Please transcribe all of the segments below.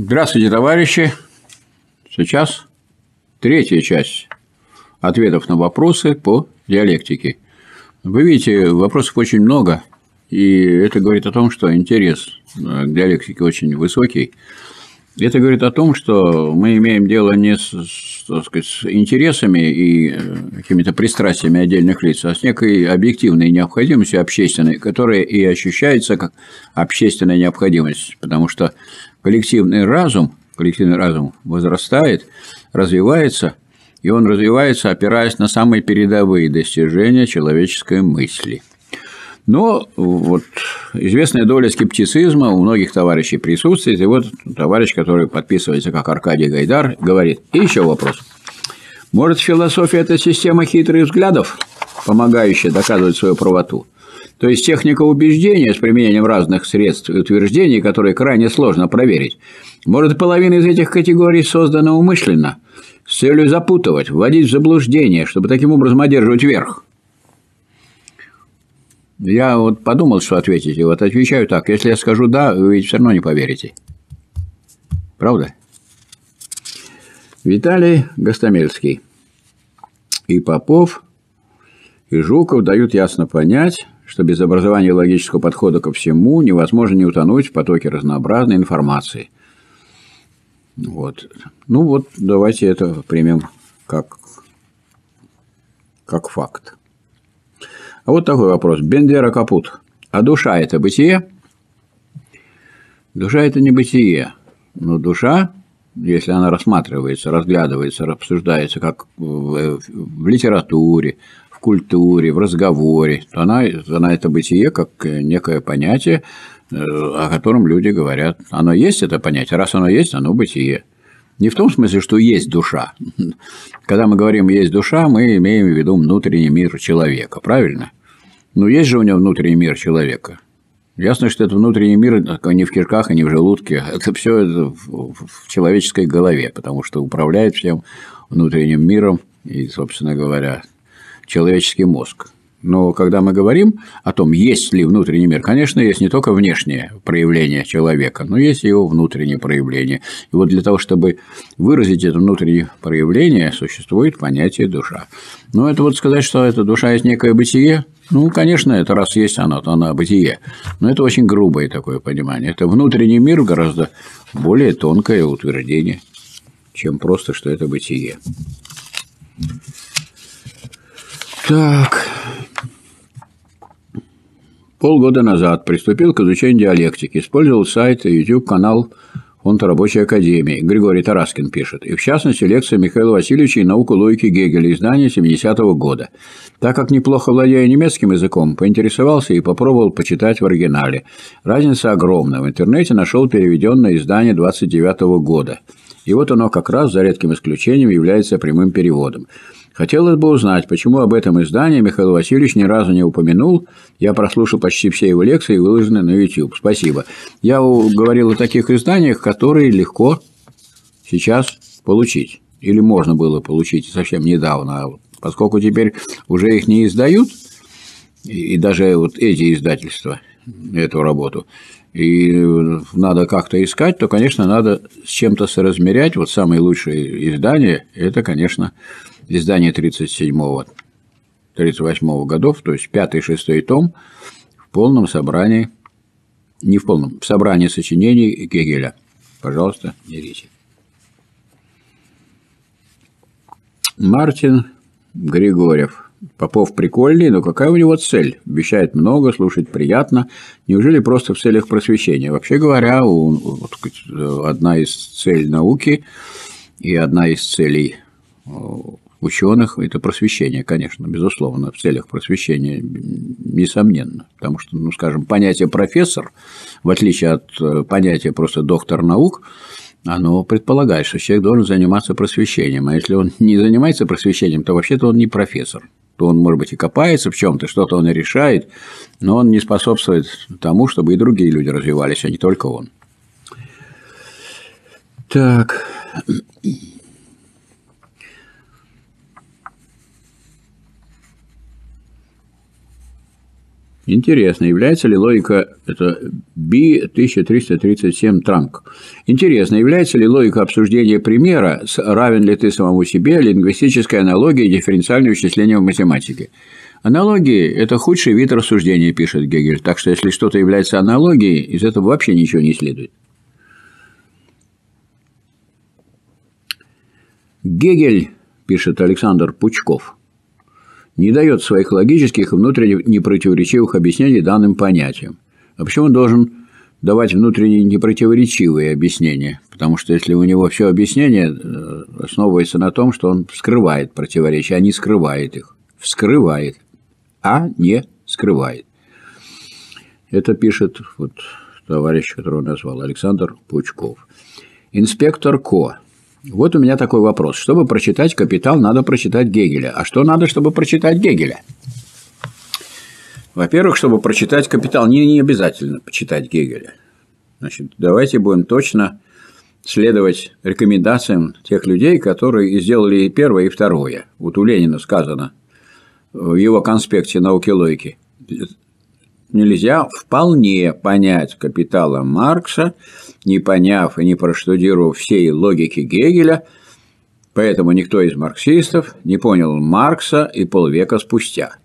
Здравствуйте, товарищи. Сейчас третья часть ответов на вопросы по диалектике. Вы видите, вопросов очень много, и это говорит о том, что интерес к диалектике очень высокий. Это говорит о том, что мы имеем дело не с, так сказать, с интересами и э, какими-то пристрастиями отдельных лиц, а с некой объективной необходимостью общественной, которая и ощущается как общественная необходимость, потому что коллективный разум, коллективный разум возрастает, развивается, и он развивается, опираясь на самые передовые достижения человеческой мысли. Но вот известная доля скептицизма у многих товарищей присутствует. И вот товарищ, который подписывается как Аркадий Гайдар, говорит, и еще вопрос. Может, философия – это система хитрых взглядов, помогающая доказывать свою правоту? То есть техника убеждения с применением разных средств и утверждений, которые крайне сложно проверить. Может, половина из этих категорий создана умышленно, с целью запутывать, вводить в заблуждение, чтобы таким образом одерживать верх. Я вот подумал, что ответить, и вот отвечаю так. Если я скажу «да», вы ведь все равно не поверите. Правда? Виталий Гостомельский и Попов, и Жуков дают ясно понять, что без образования логического подхода ко всему невозможно не утонуть в потоке разнообразной информации. Вот. Ну вот, давайте это примем как, как факт. А вот такой вопрос. Бендера капут. А душа – это бытие? Душа – это не бытие. Но душа, если она рассматривается, разглядывается, обсуждается как в, в литературе, в культуре, в разговоре, то она, она это бытие как некое понятие, э, о котором люди говорят. Оно есть, это понятие. Раз оно есть, оно бытие. Не в том смысле, что есть душа. Когда мы говорим «есть душа», мы имеем в виду внутренний мир человека, правильно? Но есть же у него внутренний мир человека. Ясно, что это внутренний мир не в кишках и не в желудке. Это все в человеческой голове, потому что управляет всем внутренним миром и, собственно говоря, человеческий мозг. Но когда мы говорим о том, есть ли внутренний мир, конечно, есть не только внешнее проявление человека, но есть его внутреннее проявление. И вот для того, чтобы выразить это внутреннее проявление, существует понятие душа. Но это вот сказать, что эта душа есть некое бытие, ну, конечно, это раз есть оно, то она бытие. Но это очень грубое такое понимание. Это внутренний мир гораздо более тонкое утверждение, чем просто, что это бытие. Так. Полгода назад приступил к изучению диалектики. Использовал сайт и YouTube-канал Фонд рабочей академии. Григорий Тараскин пишет. И в частности, лекция Михаила Васильевича и науку логики Гегеля, издание 70-го года. Так как неплохо владея немецким языком, поинтересовался и попробовал почитать в оригинале. Разница огромна. В интернете нашел переведенное издание 29 -го года. И вот оно как раз, за редким исключением, является прямым переводом. Хотелось бы узнать, почему об этом издании Михаил Васильевич ни разу не упомянул. Я прослушал почти все его лекции, выложенные на YouTube. Спасибо. Я говорил о таких изданиях, которые легко сейчас получить. Или можно было получить совсем недавно. А поскольку теперь уже их не издают, и даже вот эти издательства, эту работу, и надо как-то искать, то, конечно, надо с чем-то соразмерять. Вот самые лучшие издания – это, конечно, издание 37-го, 38-го годов, то есть пятый и шестой том в полном собрании, не в полном, в собрании сочинений Гегеля. Пожалуйста, берите. Мартин Григорьев. Попов прикольный, но какая у него цель? Обещает много, слушать приятно. Неужели просто в целях просвещения? Вообще говоря, вот, одна из целей науки и одна из целей ученых – это просвещение, конечно, безусловно, в целях просвещения, несомненно. Потому что, ну, скажем, понятие «профессор», в отличие от э, понятия просто «доктор наук», оно предполагает, что человек должен заниматься просвещением. А если он не занимается просвещением, то вообще-то он не профессор. То он, может быть, и копается в чем-то, что-то он и решает, но он не способствует тому, чтобы и другие люди развивались, а не только он. Так. Интересно, является ли логика, это B1337 Транк, интересно, является ли логика обсуждения примера с равен ли ты самому себе лингвистической аналогией дифференциального вычисления в математике? Аналогии – это худший вид рассуждения, пишет Гегель, так что если что-то является аналогией, из этого вообще ничего не следует. Гегель, пишет Александр Пучков, не дает своих логических и внутренне непротиворечивых объяснений данным понятиям. А почему он должен давать внутренне непротиворечивые объяснения? Потому что если у него все объяснение э, основывается на том, что он скрывает противоречия, а не скрывает их. Вскрывает, а не скрывает. Это пишет вот товарищ, которого назвал Александр Пучков. Инспектор Ко вот у меня такой вопрос. Чтобы прочитать «Капитал», надо прочитать Гегеля. А что надо, чтобы прочитать Гегеля? Во-первых, чтобы прочитать «Капитал», не, не обязательно почитать Гегеля. Значит, давайте будем точно следовать рекомендациям тех людей, которые сделали и первое, и второе. Вот у Ленина сказано в его конспекте «Науки логики» нельзя вполне понять капитала Маркса, не поняв и не проштудировав всей логики Гегеля, поэтому никто из марксистов не понял Маркса и полвека спустя.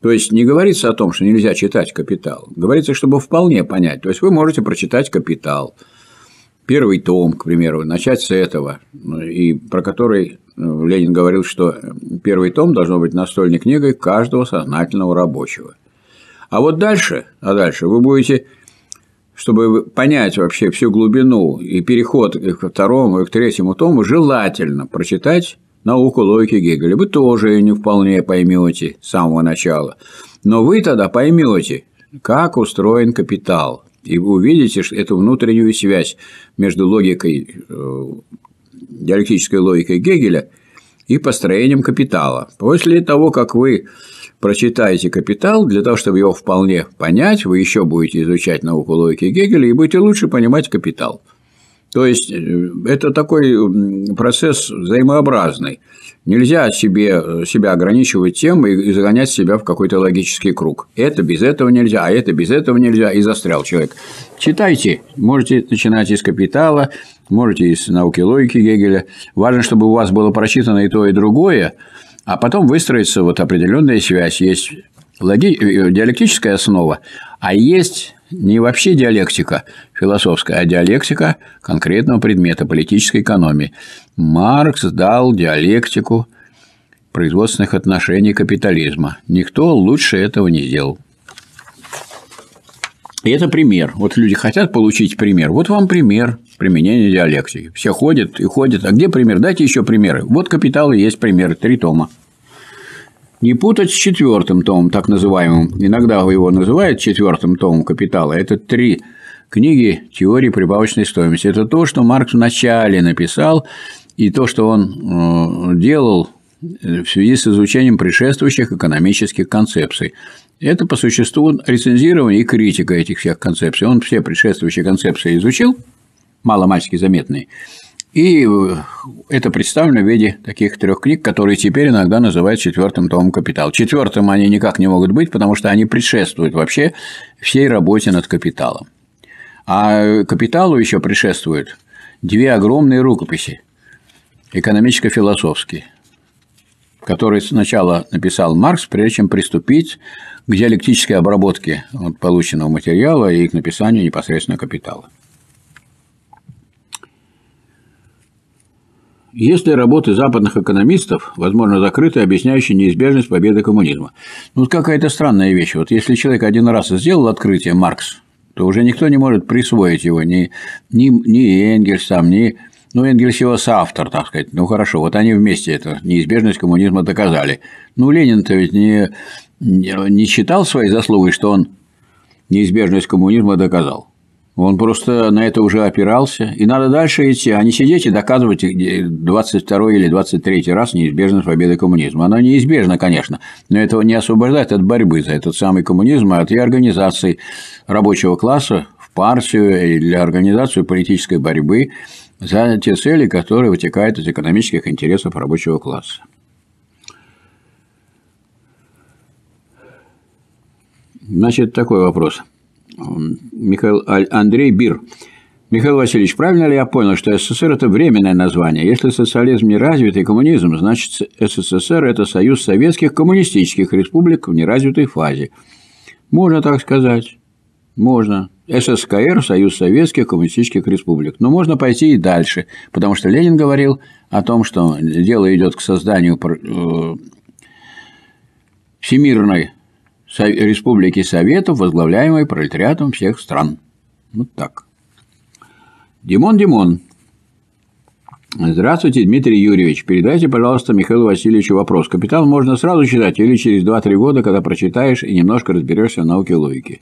То есть не говорится о том, что нельзя читать «Капитал», говорится, чтобы вполне понять. То есть вы можете прочитать «Капитал», первый том, к примеру, начать с этого, и про который ну, Ленин говорил, что первый том должно быть настольной книгой каждого сознательного рабочего – а вот дальше, а дальше вы будете, чтобы понять вообще всю глубину и переход к второму и к третьему тому, желательно прочитать науку логики Гегеля. Вы тоже ее не вполне поймете с самого начала. Но вы тогда поймете, как устроен капитал. И вы увидите эту внутреннюю связь между логикой, э, диалектической логикой Гегеля и построением капитала. После того, как вы прочитаете «Капитал», для того, чтобы его вполне понять, вы еще будете изучать науку логики Гегеля и будете лучше понимать «Капитал». То есть э, это такой процесс взаимообразный. Нельзя себе, себя ограничивать тем и загонять себя в какой-то логический круг. Это без этого нельзя, а это без этого нельзя, и застрял человек. Читайте, можете начинать из «Капитала», можете из науки логики Гегеля. Важно, чтобы у вас было прочитано и то, и другое, а потом выстроится вот определенная связь. Есть логи... Э, диалектическая основа, а есть не вообще диалектика философская, а диалектика конкретного предмета политической экономии. Маркс дал диалектику производственных отношений капитализма. Никто лучше этого не сделал. И это пример. Вот люди хотят получить пример. Вот вам пример применения диалектики. Все ходят и ходят. А где пример? Дайте еще примеры. Вот «Капитал» есть примеры. Три тома. Не путать с четвертым томом, так называемым. Иногда его называют четвертым томом «Капитала». Это три книги теории прибавочной стоимости. Это то, что Маркс вначале написал, и то, что он э, делал в связи с изучением предшествующих экономических концепций. Это, по существу, рецензирование и критика этих всех концепций. Он все предшествующие концепции изучил, мало-мальски заметные, и это представлено в виде таких трех книг, которые теперь иногда называют четвертым томом «Капитал». Четвертым они никак не могут быть, потому что они предшествуют вообще всей работе над капиталом. А капиталу еще предшествуют две огромные рукописи экономическо-философские, которые сначала написал Маркс, прежде чем приступить к диалектической обработке полученного материала и к написанию непосредственно капитала. Есть ли работы западных экономистов, возможно, закрытые, объясняющие неизбежность победы коммунизма? Ну, какая-то странная вещь. Вот если человек один раз сделал открытие Маркс, то уже никто не может присвоить его, ни, ни, ни Энгельс там, ни ну, Энгельс его соавтор, так сказать. Ну, хорошо, вот они вместе это неизбежность коммунизма доказали. Ну, Ленин-то ведь не, не считал своей заслугой, что он неизбежность коммунизма доказал. Он просто на это уже опирался. И надо дальше идти, а не сидеть и доказывать 22 или 23 раз неизбежность победы коммунизма. Она неизбежна, конечно, но этого не освобождает от борьбы за этот самый коммунизм, а от и организации рабочего класса в партию или для организации политической борьбы за те цели, которые вытекают из экономических интересов рабочего класса. Значит, такой вопрос. Михаил Андрей Бир. Михаил Васильевич, правильно ли я понял, что СССР – это временное название? Если социализм не развит и коммунизм, значит СССР – это союз советских коммунистических республик в неразвитой фазе. Можно так сказать. Можно. ССКР – Союз Советских Коммунистических Республик. Но можно пойти и дальше, потому что Ленин говорил о том, что дело идет к созданию э, Всемирной Республики Советов, возглавляемой пролетариатом всех стран. Вот так. Димон Димон. Здравствуйте, Дмитрий Юрьевич. Передайте, пожалуйста, Михаилу Васильевичу вопрос. Капитал можно сразу читать или через 2-3 года, когда прочитаешь и немножко разберешься в науке логики.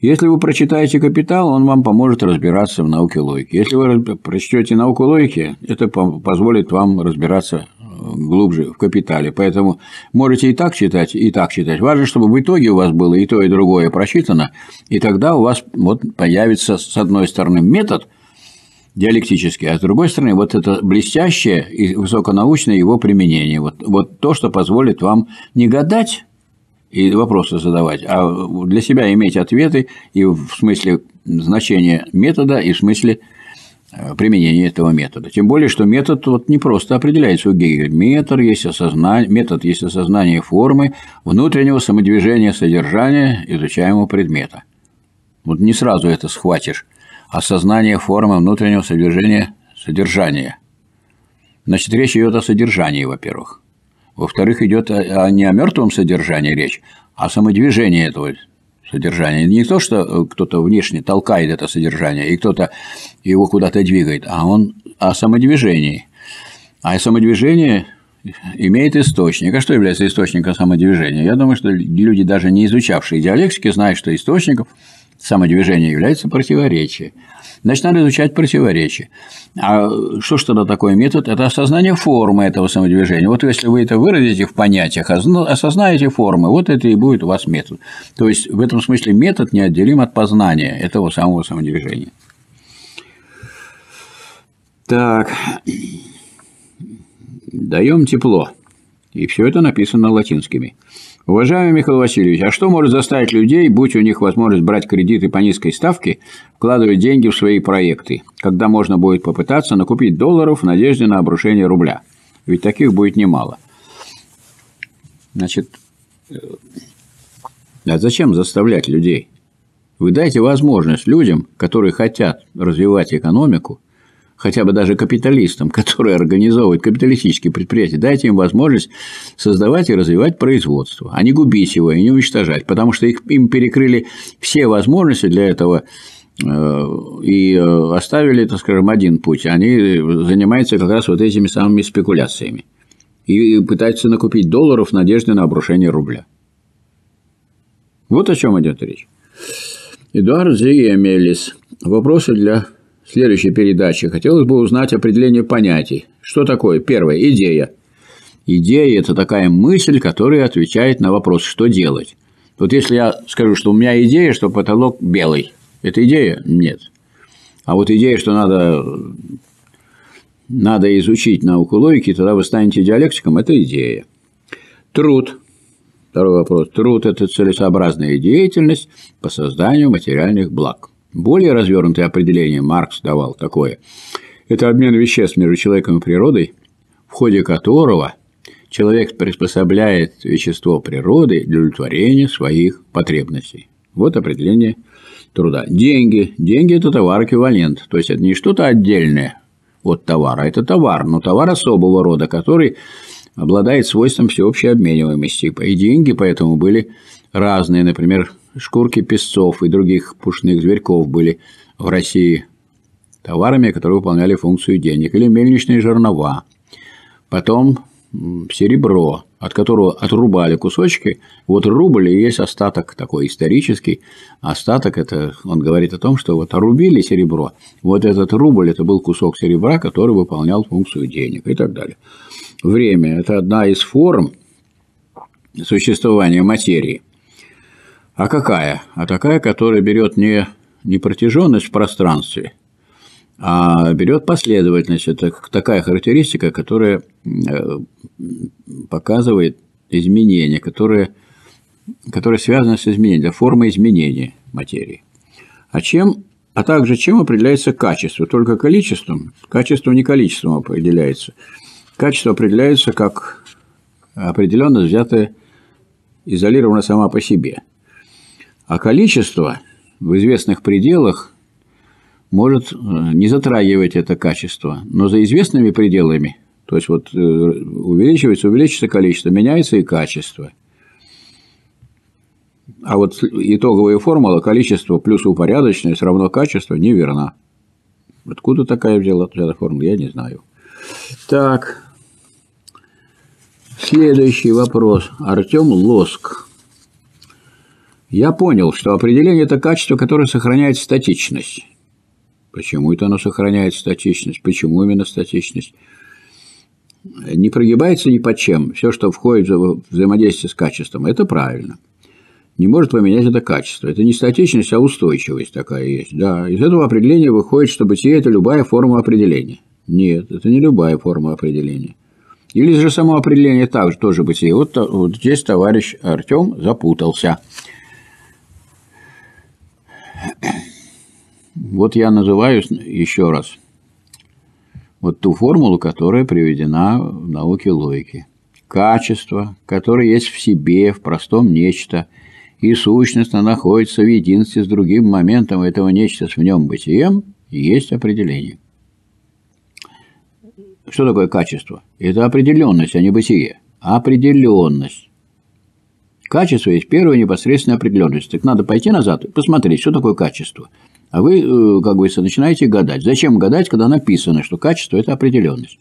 Если вы прочитаете «Капитал», он вам поможет разбираться в науке логики. Если вы прочтете науку логики, это позволит вам разбираться глубже в «Капитале». Поэтому можете и так читать, и так читать. Важно, чтобы в итоге у вас было и то, и другое прочитано, и тогда у вас вот появится, с одной стороны, метод диалектический, а с другой стороны, вот это блестящее и высоконаучное его применение. Вот, вот то, что позволит вам не гадать, и вопросы задавать, а для себя иметь ответы и в смысле значения метода, и в смысле э, применения этого метода. Тем более, что метод вот не просто определяется у Гегеля. Метод есть, осознание, метод есть осознание формы внутреннего самодвижения содержания изучаемого предмета. Вот не сразу это схватишь. Осознание формы внутреннего содержания содержания. Значит, речь идет о содержании, во-первых. Во-вторых, идет не о мертвом содержании речь, а о самодвижении этого содержания. Не то, что э, кто-то внешне толкает это содержание, и кто-то его куда-то двигает, а он о самодвижении. А самодвижение имеет источник. А что является источником самодвижения? Я думаю, что люди, даже не изучавшие диалектики, знают, что источником самодвижения является противоречие. Значит, надо изучать противоречия. А что ж тогда такое метод? Это осознание формы этого самодвижения. Вот если вы это выразите в понятиях, осознаете формы, вот это и будет у вас метод. То есть, в этом смысле метод неотделим от познания этого самого самодвижения. Так, даем тепло. И все это написано латинскими. Уважаемый Михаил Васильевич, а что может заставить людей, будь у них возможность брать кредиты по низкой ставке, вкладывать деньги в свои проекты, когда можно будет попытаться накупить долларов в надежде на обрушение рубля? Ведь таких будет немало. Значит, э, а зачем заставлять людей? Вы дайте возможность людям, которые хотят развивать экономику, хотя бы даже капиталистам, которые организовывают капиталистические предприятия, дайте им возможность создавать и развивать производство, а не губить его и не уничтожать, потому что их, им перекрыли все возможности для этого э, и э, оставили, так скажем, один путь. Они занимаются как раз вот этими самыми спекуляциями и пытаются накупить долларов в надежде на обрушение рубля. Вот о чем идет речь. Эдуард Зиемелис. Вопросы для следующей передаче хотелось бы узнать определение понятий. Что такое? Первое. Идея. Идея – это такая мысль, которая отвечает на вопрос, что делать. Вот если я скажу, что у меня идея, что потолок белый, это идея? Нет. А вот идея, что надо, надо изучить науку логики, тогда вы станете диалектиком, это идея. Труд. Второй вопрос. Труд – это целесообразная деятельность по созданию материальных благ. Более развернутое определение Маркс давал такое. Это обмен веществ между человеком и природой, в ходе которого человек приспособляет вещество природы для удовлетворения своих потребностей. Вот определение труда. Деньги. Деньги – это товар-эквивалент. То есть, это не что-то отдельное от товара. Это товар, но товар особого рода, который обладает свойством всеобщей обмениваемости. И деньги поэтому были разные. Например, шкурки песцов и других пушных зверьков были в России товарами, которые выполняли функцию денег, или мельничные жернова. Потом серебро, от которого отрубали кусочки. Вот рубль и есть остаток такой исторический. Остаток – это, он говорит о том, что вот орубили серебро. Вот этот рубль – это был кусок серебра, который выполнял функцию денег и так далее. Время – это одна из форм существования материи. А какая? А такая, которая берет не, не протяженность в пространстве, а берет последовательность. Это такая характеристика, которая э, показывает изменения, которая которая связана с изменением, форма изменения материи. А чем, а также чем определяется качество? Только количеством? Качество не количеством определяется. Качество определяется как определенно взятое, изолировано сама по себе. А количество в известных пределах может э, не затрагивать это качество, но за известными пределами, то есть вот э, увеличивается, увеличится количество, меняется и качество. А вот итоговая формула количество плюс упорядоченность равно качество неверна. Откуда такая взяла эта формула, я не знаю. Так, следующий вопрос. Артем Лоск. Я понял, что определение – это качество, которое сохраняет статичность. Почему это оно сохраняет статичность? Почему именно статичность? Не прогибается ни под чем. Все, что входит в взаимодействие с качеством, это правильно. Не может поменять это качество. Это не статичность, а устойчивость такая есть. Да, из этого определения выходит, что бытие – это любая форма определения. Нет, это не любая форма определения. Или же само определение также тоже бытие. Вот, вот здесь товарищ Артем запутался. Вот я называю еще раз вот ту формулу, которая приведена в науке логики. Качество, которое есть в себе, в простом нечто, и сущностно находится в единстве с другим моментом этого нечто с в нем бытием, есть определение. Что такое качество? Это определенность, а не бытие. Определенность. Качество есть первая непосредственная определенность. Так надо пойти назад и посмотреть, что такое качество – а вы, э, как говорится, начинаете гадать. Зачем гадать, когда написано, что качество – это определенность?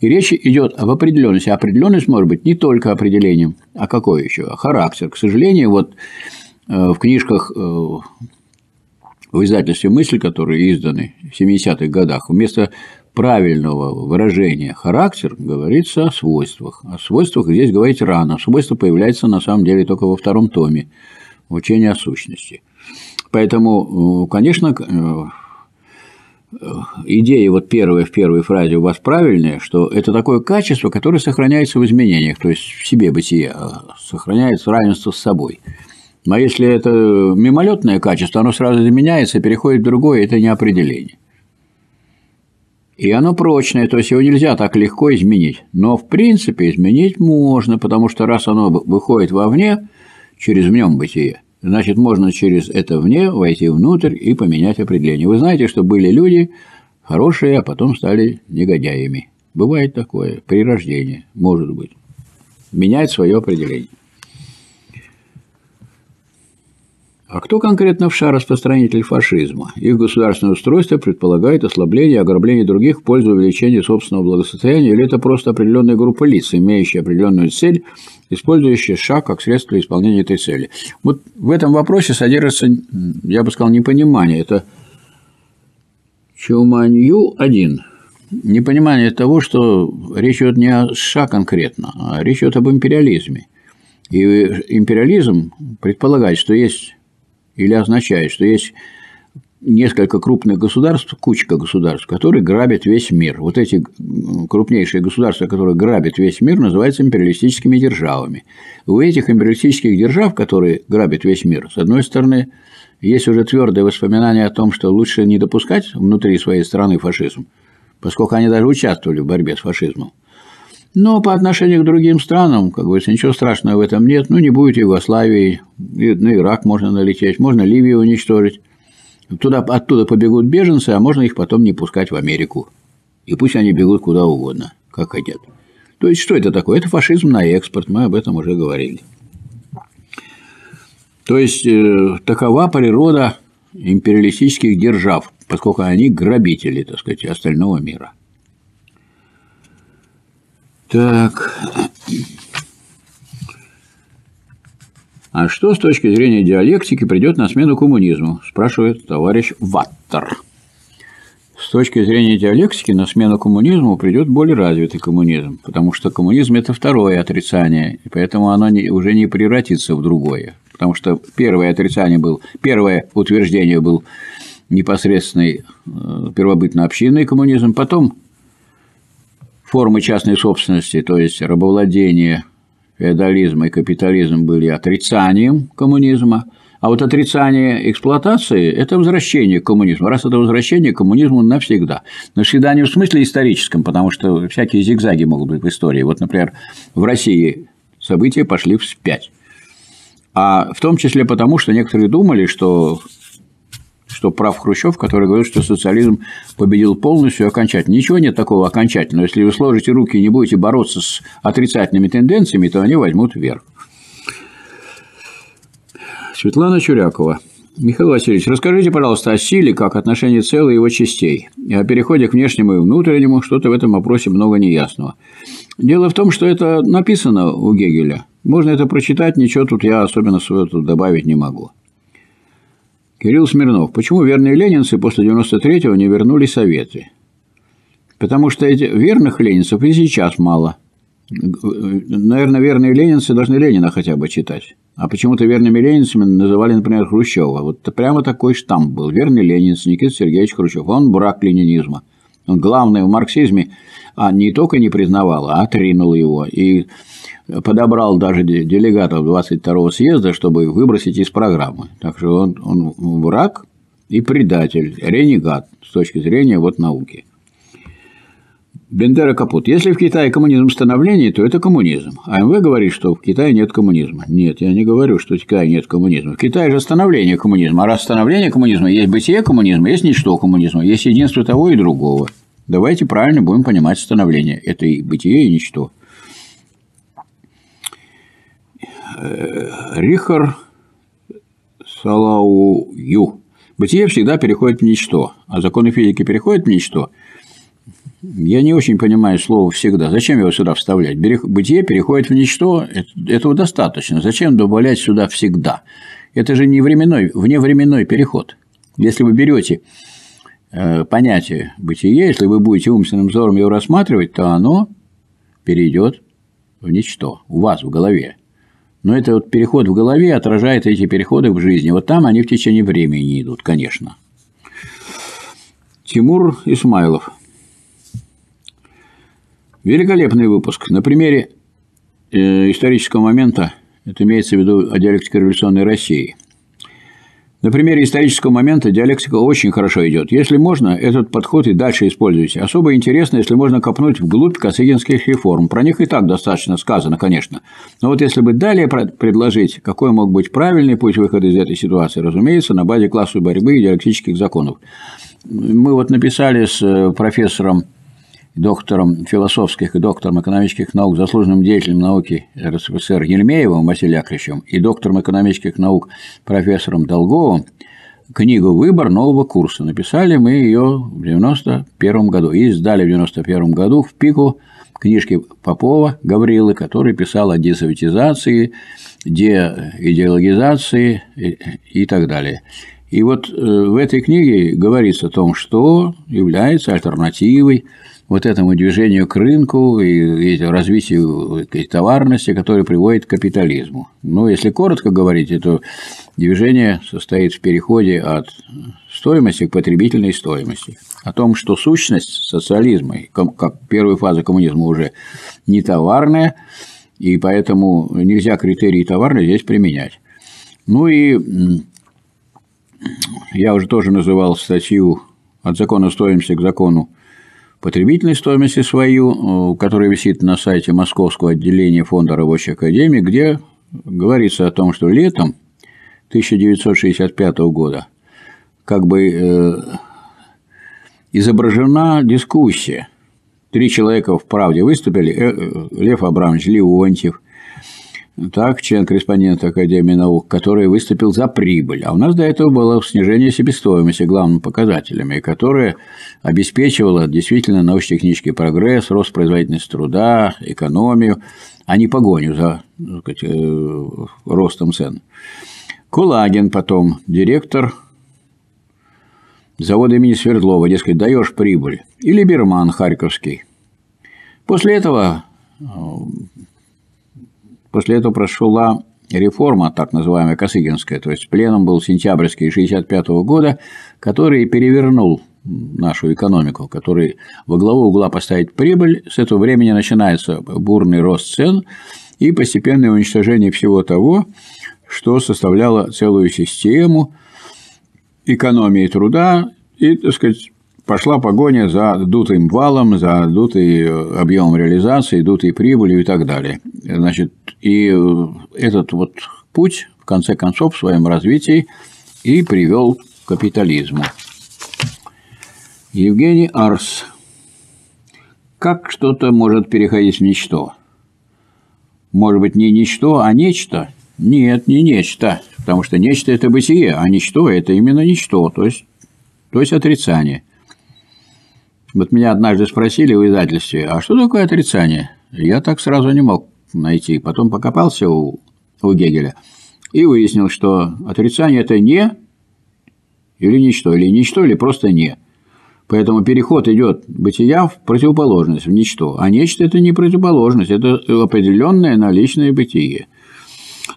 И речь идет об определенности. А определенность может быть не только определением, а какой еще? А характер. К сожалению, вот э, в книжках э, в издательстве «Мысль», которые изданы в 70-х годах, вместо правильного выражения «характер» говорится о свойствах. О свойствах здесь говорить рано. Свойства появляются на самом деле только во втором томе учения о сущности. Поэтому, э, конечно, э, э, идея вот первая в первой фразе у вас правильная, что это такое качество, которое сохраняется в изменениях, то есть в себе бытие, а сохраняется равенство с собой. Но если это мимолетное качество, оно сразу изменяется, переходит в другое, это не определение. И оно прочное, то есть его нельзя так легко изменить. Но в принципе изменить можно, потому что раз оно выходит вовне, через в нем бытие, значит, можно через это вне войти внутрь и поменять определение. Вы знаете, что были люди хорошие, а потом стали негодяями. Бывает такое, при рождении, может быть. Менять свое определение. А кто конкретно в США распространитель фашизма? Их государственное устройство предполагает ослабление и ограбление других в пользу увеличения собственного благосостояния, или это просто определенная группа лиц, имеющая определенную цель, использующая США как средство исполнения этой цели? Вот в этом вопросе содержится, я бы сказал, непонимание. Это Чуманью один. Непонимание того, что речь идет не о США конкретно, а речь идет об империализме. И империализм предполагает, что есть или означает, что есть несколько крупных государств, кучка государств, которые грабят весь мир. Вот эти крупнейшие государства, которые грабят весь мир, называются империалистическими державами. У этих империалистических держав, которые грабят весь мир, с одной стороны, есть уже твердое воспоминание о том, что лучше не допускать внутри своей страны фашизм, поскольку они даже участвовали в борьбе с фашизмом. Но по отношению к другим странам, как говорится, ничего страшного в этом нет. Ну, не будет Югославии, на Ирак можно налететь, можно Ливию уничтожить. Туда, оттуда побегут беженцы, а можно их потом не пускать в Америку. И пусть они бегут куда угодно, как хотят. То есть, что это такое? Это фашизм на экспорт, мы об этом уже говорили. То есть, э, такова природа империалистических держав, поскольку они грабители, так сказать, остального мира. Так. А что с точки зрения диалектики придет на смену коммунизму? Спрашивает товарищ Ваттер. С точки зрения диалектики на смену коммунизму придет более развитый коммунизм, потому что коммунизм – это второе отрицание, и поэтому оно не, уже не превратится в другое. Потому что первое отрицание был, первое утверждение был непосредственный э, первобытно-общинный коммунизм, потом формы частной собственности, то есть рабовладение, феодализм и капитализм были отрицанием коммунизма, а вот отрицание эксплуатации – это возвращение к коммунизму. Раз это возвращение к коммунизму навсегда. Навсегда не в смысле историческом, потому что всякие зигзаги могут быть в истории. Вот, например, в России события пошли вспять. А в том числе потому, что некоторые думали, что что прав Хрущев, который говорит, что социализм победил полностью и окончательно. Ничего нет такого окончательного. Если вы сложите руки и не будете бороться с отрицательными тенденциями, то они возьмут вверх. Светлана Чурякова. Михаил Васильевич, расскажите, пожалуйста, о силе как отношении цела его частей, и о переходе к внешнему и внутреннему, что-то в этом вопросе много неясного. Дело в том, что это написано у Гегеля. Можно это прочитать, ничего тут я особенно свое тут добавить не могу. Кирилл Смирнов. Почему верные ленинцы после 93-го не вернули советы? Потому что эти верных ленинцев и сейчас мало. Наверное, верные ленинцы должны Ленина хотя бы читать. А почему-то верными ленинцами называли, например, Хрущева. Вот прямо такой штамп был. Верный ленинец Никита Сергеевич Хрущев. Он брак ленинизма. Главное в марксизме а не только не признавал, а отринул его. И подобрал даже делегатов 22-го съезда, чтобы выбросить из программы. Так что он, он враг и предатель, ренегат с точки зрения вот науки. Бендера Капут. Если в Китае коммунизм становление, то это коммунизм. А МВ говорит, что в Китае нет коммунизма. Нет, я не говорю, что в Китае нет коммунизма. В Китае же становление коммунизма. А раз становление коммунизма, есть бытие коммунизма, есть ничто коммунизма, есть единство того и другого. Давайте правильно будем понимать становление. Это и бытие, и ничто. Э, Рихар Салаую. Бытие всегда переходит в ничто, а законы физики переходят в ничто. Я не очень понимаю слово «всегда». Зачем его сюда вставлять? Бытие переходит в ничто, этого достаточно. Зачем добавлять сюда «всегда»? Это же не временной, вневременной переход. Если вы берете понятие бытия, если вы будете умственным взором его рассматривать, то оно перейдет в ничто, у вас в голове. Но это вот переход в голове отражает эти переходы в жизни. Вот там они в течение времени идут, конечно. Тимур Исмайлов. Великолепный выпуск. На примере э, исторического момента, это имеется в виду о диалектике революционной России – на примере исторического момента диалектика очень хорошо идет. Если можно, этот подход и дальше используйте. Особо интересно, если можно копнуть вглубь косыгинских реформ. Про них и так достаточно сказано, конечно. Но вот если бы далее предложить, какой мог быть правильный путь выхода из этой ситуации, разумеется, на базе классовой борьбы и диалектических законов. Мы вот написали с э, профессором доктором философских и доктором экономических наук, заслуженным деятелем науки РСФСР Ельмеевым Василием Яковлевичем и доктором экономических наук профессором Долговым книгу «Выбор нового курса». Написали мы ее в 1991 году и издали в 1991 году в пику книжки Попова Гаврилы, который писал о десоветизации, деидеологизации и так далее. И вот э, в этой книге говорится о том, что является альтернативой вот этому движению к рынку и развитию товарности, которое приводит к капитализму. Ну, если коротко говорить, то движение состоит в переходе от стоимости к потребительной стоимости. О том, что сущность социализма, как первая фаза коммунизма, уже не товарная, и поэтому нельзя критерии товарной здесь применять. Ну и я уже тоже называл статью от закона стоимости к закону потребительной стоимости свою, э, которая висит на сайте Московского отделения Фонда рабочей академии, где говорится о том, что летом 1965 года как бы э, изображена дискуссия. Три человека в «Правде» выступили, э, Лев Абрамович Леонтьев, так, член-корреспондент Академии наук, который выступил за прибыль. А у нас до этого было снижение себестоимости главными показателями, которое обеспечивало действительно научно-технический прогресс, рост производительности труда, экономию, а не погоню за сказать, э, ростом цен. Кулагин потом, директор завода имени Свердлова, дескать, даешь прибыль. Или Берман Харьковский. После этого э, После этого прошла реформа, так называемая Косыгинская, то есть пленум был сентябрьский 1965 года, который перевернул нашу экономику, который во главу угла поставить прибыль. С этого времени начинается бурный рост цен, и постепенное уничтожение всего того, что составляло целую систему экономии труда и, так сказать, пошла погоня за дутым валом, за дутый объемом реализации, дутой прибылью и так далее. Значит, и этот вот путь, в конце концов, в своем развитии и привел к капитализму. Евгений Арс. Как что-то может переходить в ничто? Может быть, не ничто, а нечто? Нет, не нечто, потому что нечто – это бытие, а ничто – это именно ничто, то есть, то есть отрицание. Вот меня однажды спросили в издательстве, а что такое отрицание? Я так сразу не мог найти. Потом покопался у, у Гегеля и выяснил, что отрицание – это не или ничто, или ничто, или просто не. Поэтому переход идет бытия в противоположность, в ничто. А нечто – это не противоположность, это определенное наличное бытие.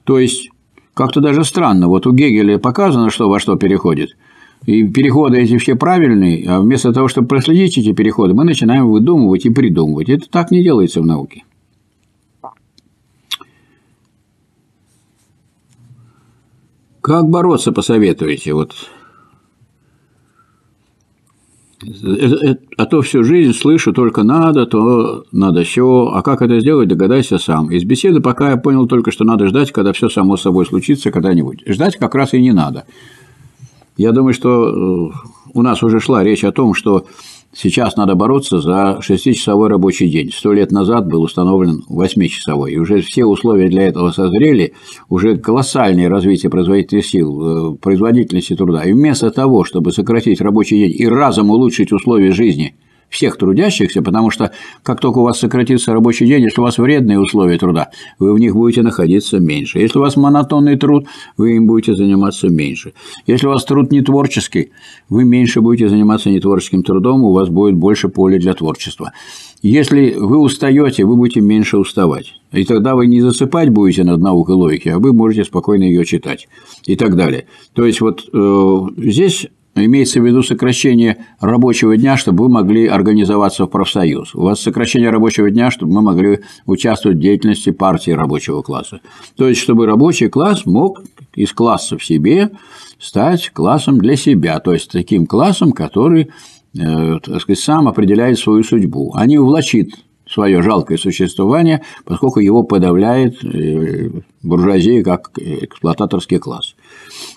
То есть, как-то даже странно. Вот у Гегеля показано, что во что переходит. И переходы эти все правильные, а вместо того, чтобы проследить эти переходы, мы начинаем выдумывать и придумывать. Это так не делается в науке. Как бороться, посоветуете? Вот а то всю жизнь слышу только надо, то надо все, а как это сделать, догадайся сам. Из беседы пока я понял только, что надо ждать, когда все само собой случится когда-нибудь. Ждать как раз и не надо. Я думаю, что э, у нас уже шла речь о том, что Сейчас надо бороться за шестичасовой рабочий день. Сто лет назад был установлен восьмичасовой. И уже все условия для этого созрели, уже колоссальное развитие производительных сил, э, производительности труда. И вместо того, чтобы сократить рабочий день и разом улучшить условия жизни – всех трудящихся, потому что как только у вас сократится рабочий день, если у вас вредные условия труда, вы в них будете находиться меньше. Если у вас монотонный труд, вы им будете заниматься меньше. Если у вас труд не творческий, вы меньше будете заниматься нетворческим трудом, у вас будет больше поля для творчества. Если вы устаете, вы будете меньше уставать. И тогда вы не засыпать будете над наукой логики, а вы можете спокойно ее читать. И так далее. То есть вот э, здесь Имеется в виду сокращение рабочего дня, чтобы вы могли организоваться в профсоюз. У вас сокращение рабочего дня, чтобы мы могли участвовать в деятельности партии рабочего класса. То есть, чтобы рабочий класс мог из класса в себе стать классом для себя, то есть таким классом, который э, так сказать, сам определяет свою судьбу, а не влачит свое жалкое существование, поскольку его подавляет э, буржуазия как эксплуататорский класс.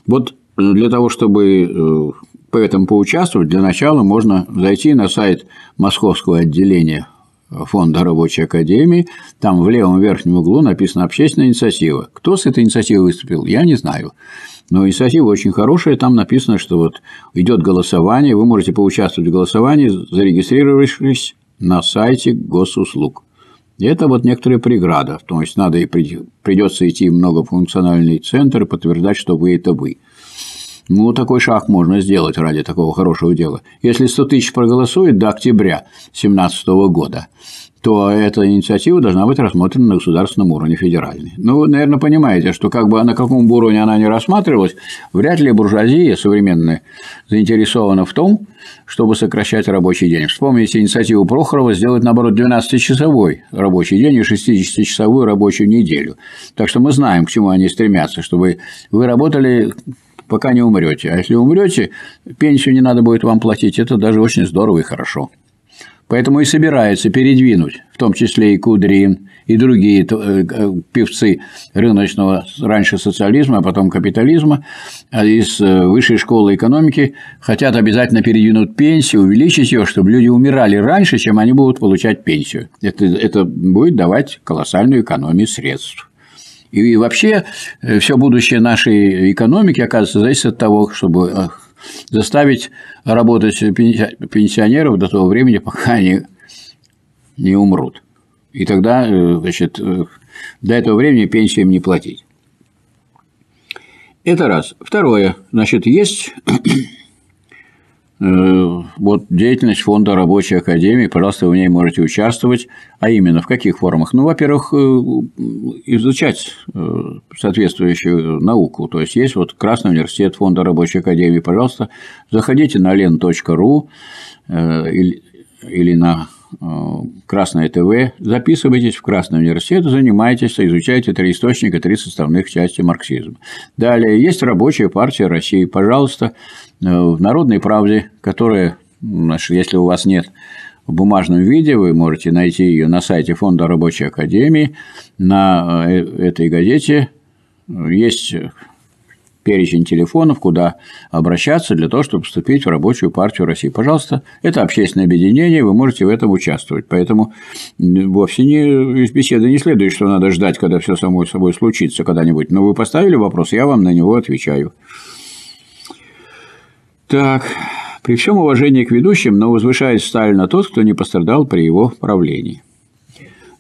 Вот для того, чтобы э, по этому поучаствовать, для начала можно зайти на сайт Московского отделения Фонда рабочей академии. Там в левом верхнем углу написано «Общественная инициатива». Кто с этой инициативой выступил, я не знаю. Но инициатива очень хорошая. Там написано, что вот идет голосование, вы можете поучаствовать в голосовании, зарегистрировавшись на сайте госуслуг. Это вот некоторая преграда. То есть надо и придется идти в многофункциональный центр и подтверждать, что вы это вы. Ну, такой шаг можно сделать ради такого хорошего дела. Если 100 тысяч проголосует до октября 2017 года, то эта инициатива должна быть рассмотрена на государственном уровне федеральной. Ну, вы, наверное, понимаете, что как бы на каком уровне она не рассматривалась, вряд ли буржуазия современная заинтересована в том, чтобы сокращать рабочий день. Вспомните инициативу Прохорова сделать, наоборот, 12-часовой рабочий день и 60-часовую рабочую неделю. Так что мы знаем, к чему они стремятся, чтобы вы работали пока не умрете. А если умрете, пенсию не надо будет вам платить. Это даже очень здорово и хорошо. Поэтому и собирается передвинуть, в том числе и Кудрин, и другие э, певцы рыночного раньше социализма, а потом капитализма а из э, высшей школы экономики хотят обязательно передвинуть пенсию, увеличить ее, чтобы люди умирали раньше, чем они будут получать пенсию. Это, это будет давать колоссальную экономию средств. И вообще э, все будущее нашей экономики, оказывается, зависит от того, чтобы э, заставить работать пенсионеров до того времени, пока они не умрут. И тогда, э, значит, до этого времени пенсию им не платить. Это раз. Второе. Значит, есть вот деятельность фонда рабочей академии, пожалуйста, вы в ней можете участвовать. А именно, в каких формах? Ну, во-первых, э, изучать э, соответствующую науку. То есть, есть вот Красный университет фонда рабочей академии. Пожалуйста, заходите на len.ru или на Красное ТВ, записывайтесь в Красный университет, занимайтесь, изучайте три источника, три составных части марксизма. Далее, есть Рабочая партия России, пожалуйста, в Народной правде, которая, если у вас нет в бумажном виде, вы можете найти ее на сайте Фонда рабочей академии, на э, этой газете есть перечень телефонов, куда обращаться для того, чтобы вступить в рабочую партию России. Пожалуйста, это общественное объединение, вы можете в этом участвовать. Поэтому вовсе не из беседы не следует, что надо ждать, когда все само собой случится когда-нибудь. Но вы поставили вопрос, я вам на него отвечаю. Так, при всем уважении к ведущим, но возвышает Сталина тот, кто не пострадал при его правлении.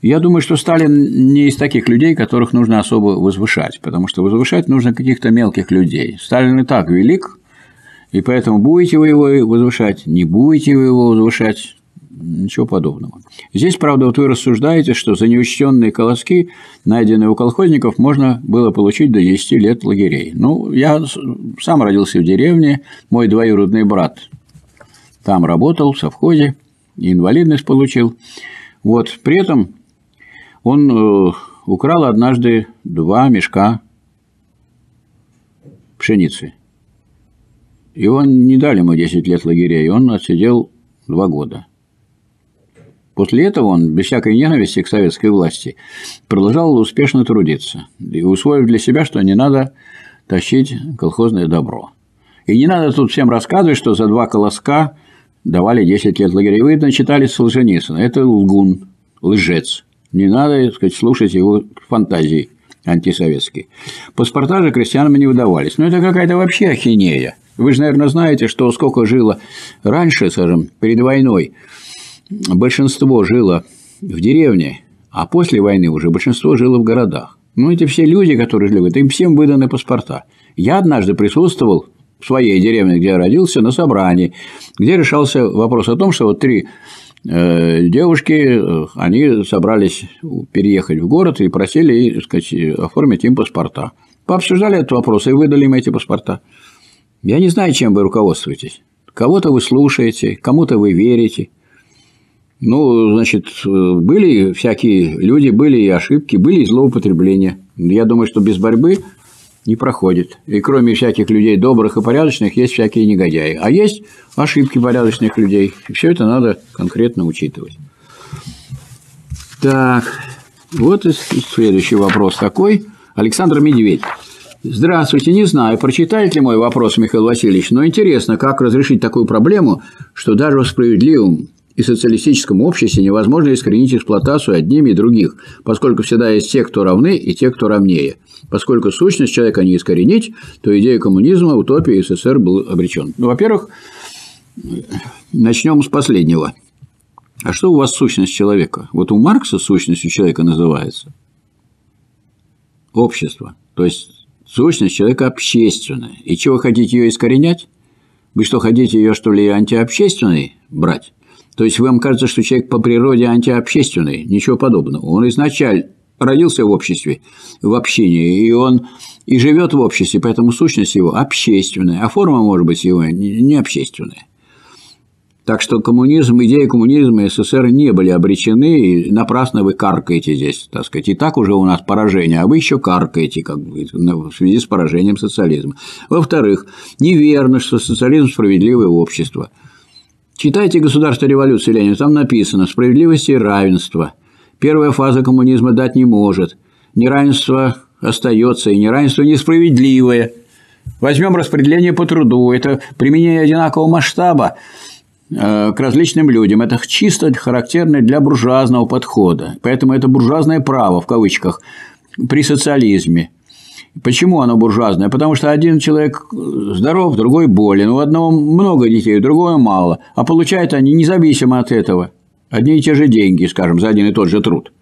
Я думаю, что Сталин не из таких людей, которых нужно особо возвышать, потому что возвышать нужно каких-то мелких людей. Сталин и так велик, и поэтому будете вы его возвышать, не будете вы его возвышать, ничего подобного. Здесь, правда, вот вы рассуждаете, что за неучтенные колоски, найденные у колхозников, можно было получить до 10 лет лагерей. Ну, я сам родился в деревне, мой двоюродный брат там работал в совхозе, инвалидность получил. Вот, при этом он э, украл однажды два мешка пшеницы. И он не дали ему 10 лет лагерей, он отсидел два года. После этого он, без всякой ненависти к советской власти, продолжал успешно трудиться и усвоив для себя, что не надо тащить колхозное добро. И не надо тут всем рассказывать, что за два колоска давали 10 лет лагерей. Вы начитали Солженицына. Это лгун, лжец. Не надо, так сказать, слушать его фантазии антисоветские. Паспорта же крестьянам не выдавались. Но ну, это какая-то вообще ахинея. Вы же, наверное, знаете, что сколько жило раньше, скажем, перед войной, большинство жило в деревне, а после войны уже большинство жило в городах. Ну, эти все люди, которые жили, им всем выданы паспорта. Я однажды присутствовал в своей деревне, где я родился, на собрании, где решался вопрос о том, что вот три Э, девушки, э, они собрались переехать в город и просили сказать, оформить им паспорта. Пообсуждали этот вопрос и выдали им эти паспорта. Я не знаю, чем вы руководствуетесь. Кого-то вы слушаете, кому-то вы верите. Ну, значит, были всякие люди, были и ошибки, были и злоупотребления. Я думаю, что без борьбы не проходит. И кроме всяких людей добрых и порядочных, есть всякие негодяи. А есть ошибки порядочных людей. И все это надо конкретно учитывать. Так, вот и следующий вопрос такой. Александр Медведь. Здравствуйте, не знаю, прочитает ли мой вопрос Михаил Васильевич, но интересно, как разрешить такую проблему, что даже в справедливом и социалистическом обществе невозможно искоренить эксплуатацию одними и других, поскольку всегда есть те, кто равны, и те, кто равнее. Поскольку сущность человека не искоренить, то идея коммунизма, утопии СССР был обречен. Ну, во-первых, начнем с последнего. А что у вас сущность человека? Вот у Маркса сущностью человека называется общество. То есть сущность человека общественная. И чего хотите ее искоренять? Вы что, хотите ее, что ли, антиобщественной брать? То есть вам кажется, что человек по природе антиобщественный? Ничего подобного. Он изначально родился в обществе, в общении, и он и живет в обществе, поэтому сущность его общественная, а форма может быть его не общественная. Так что коммунизм, идеи коммунизма и СССР не были обречены, и напрасно вы каркаете здесь, так сказать. И так уже у нас поражение, а вы еще каркаете как бы, в связи с поражением социализма. Во-вторых, неверно, что социализм – справедливое общество – Читайте «Государство революции» Ленина, там написано «справедливость и равенство». Первая фаза коммунизма дать не может. Неравенство остается, и неравенство несправедливое. Возьмем распределение по труду. Это применение одинакового масштаба э, к различным людям. Это чисто характерно для буржуазного подхода. Поэтому это буржуазное право, в кавычках, при социализме. Почему оно буржуазное? Потому что один человек здоров, другой болен. У одного много детей, у другого мало. А получают они независимо от этого. Одни и те же деньги, скажем, за один и тот же труд.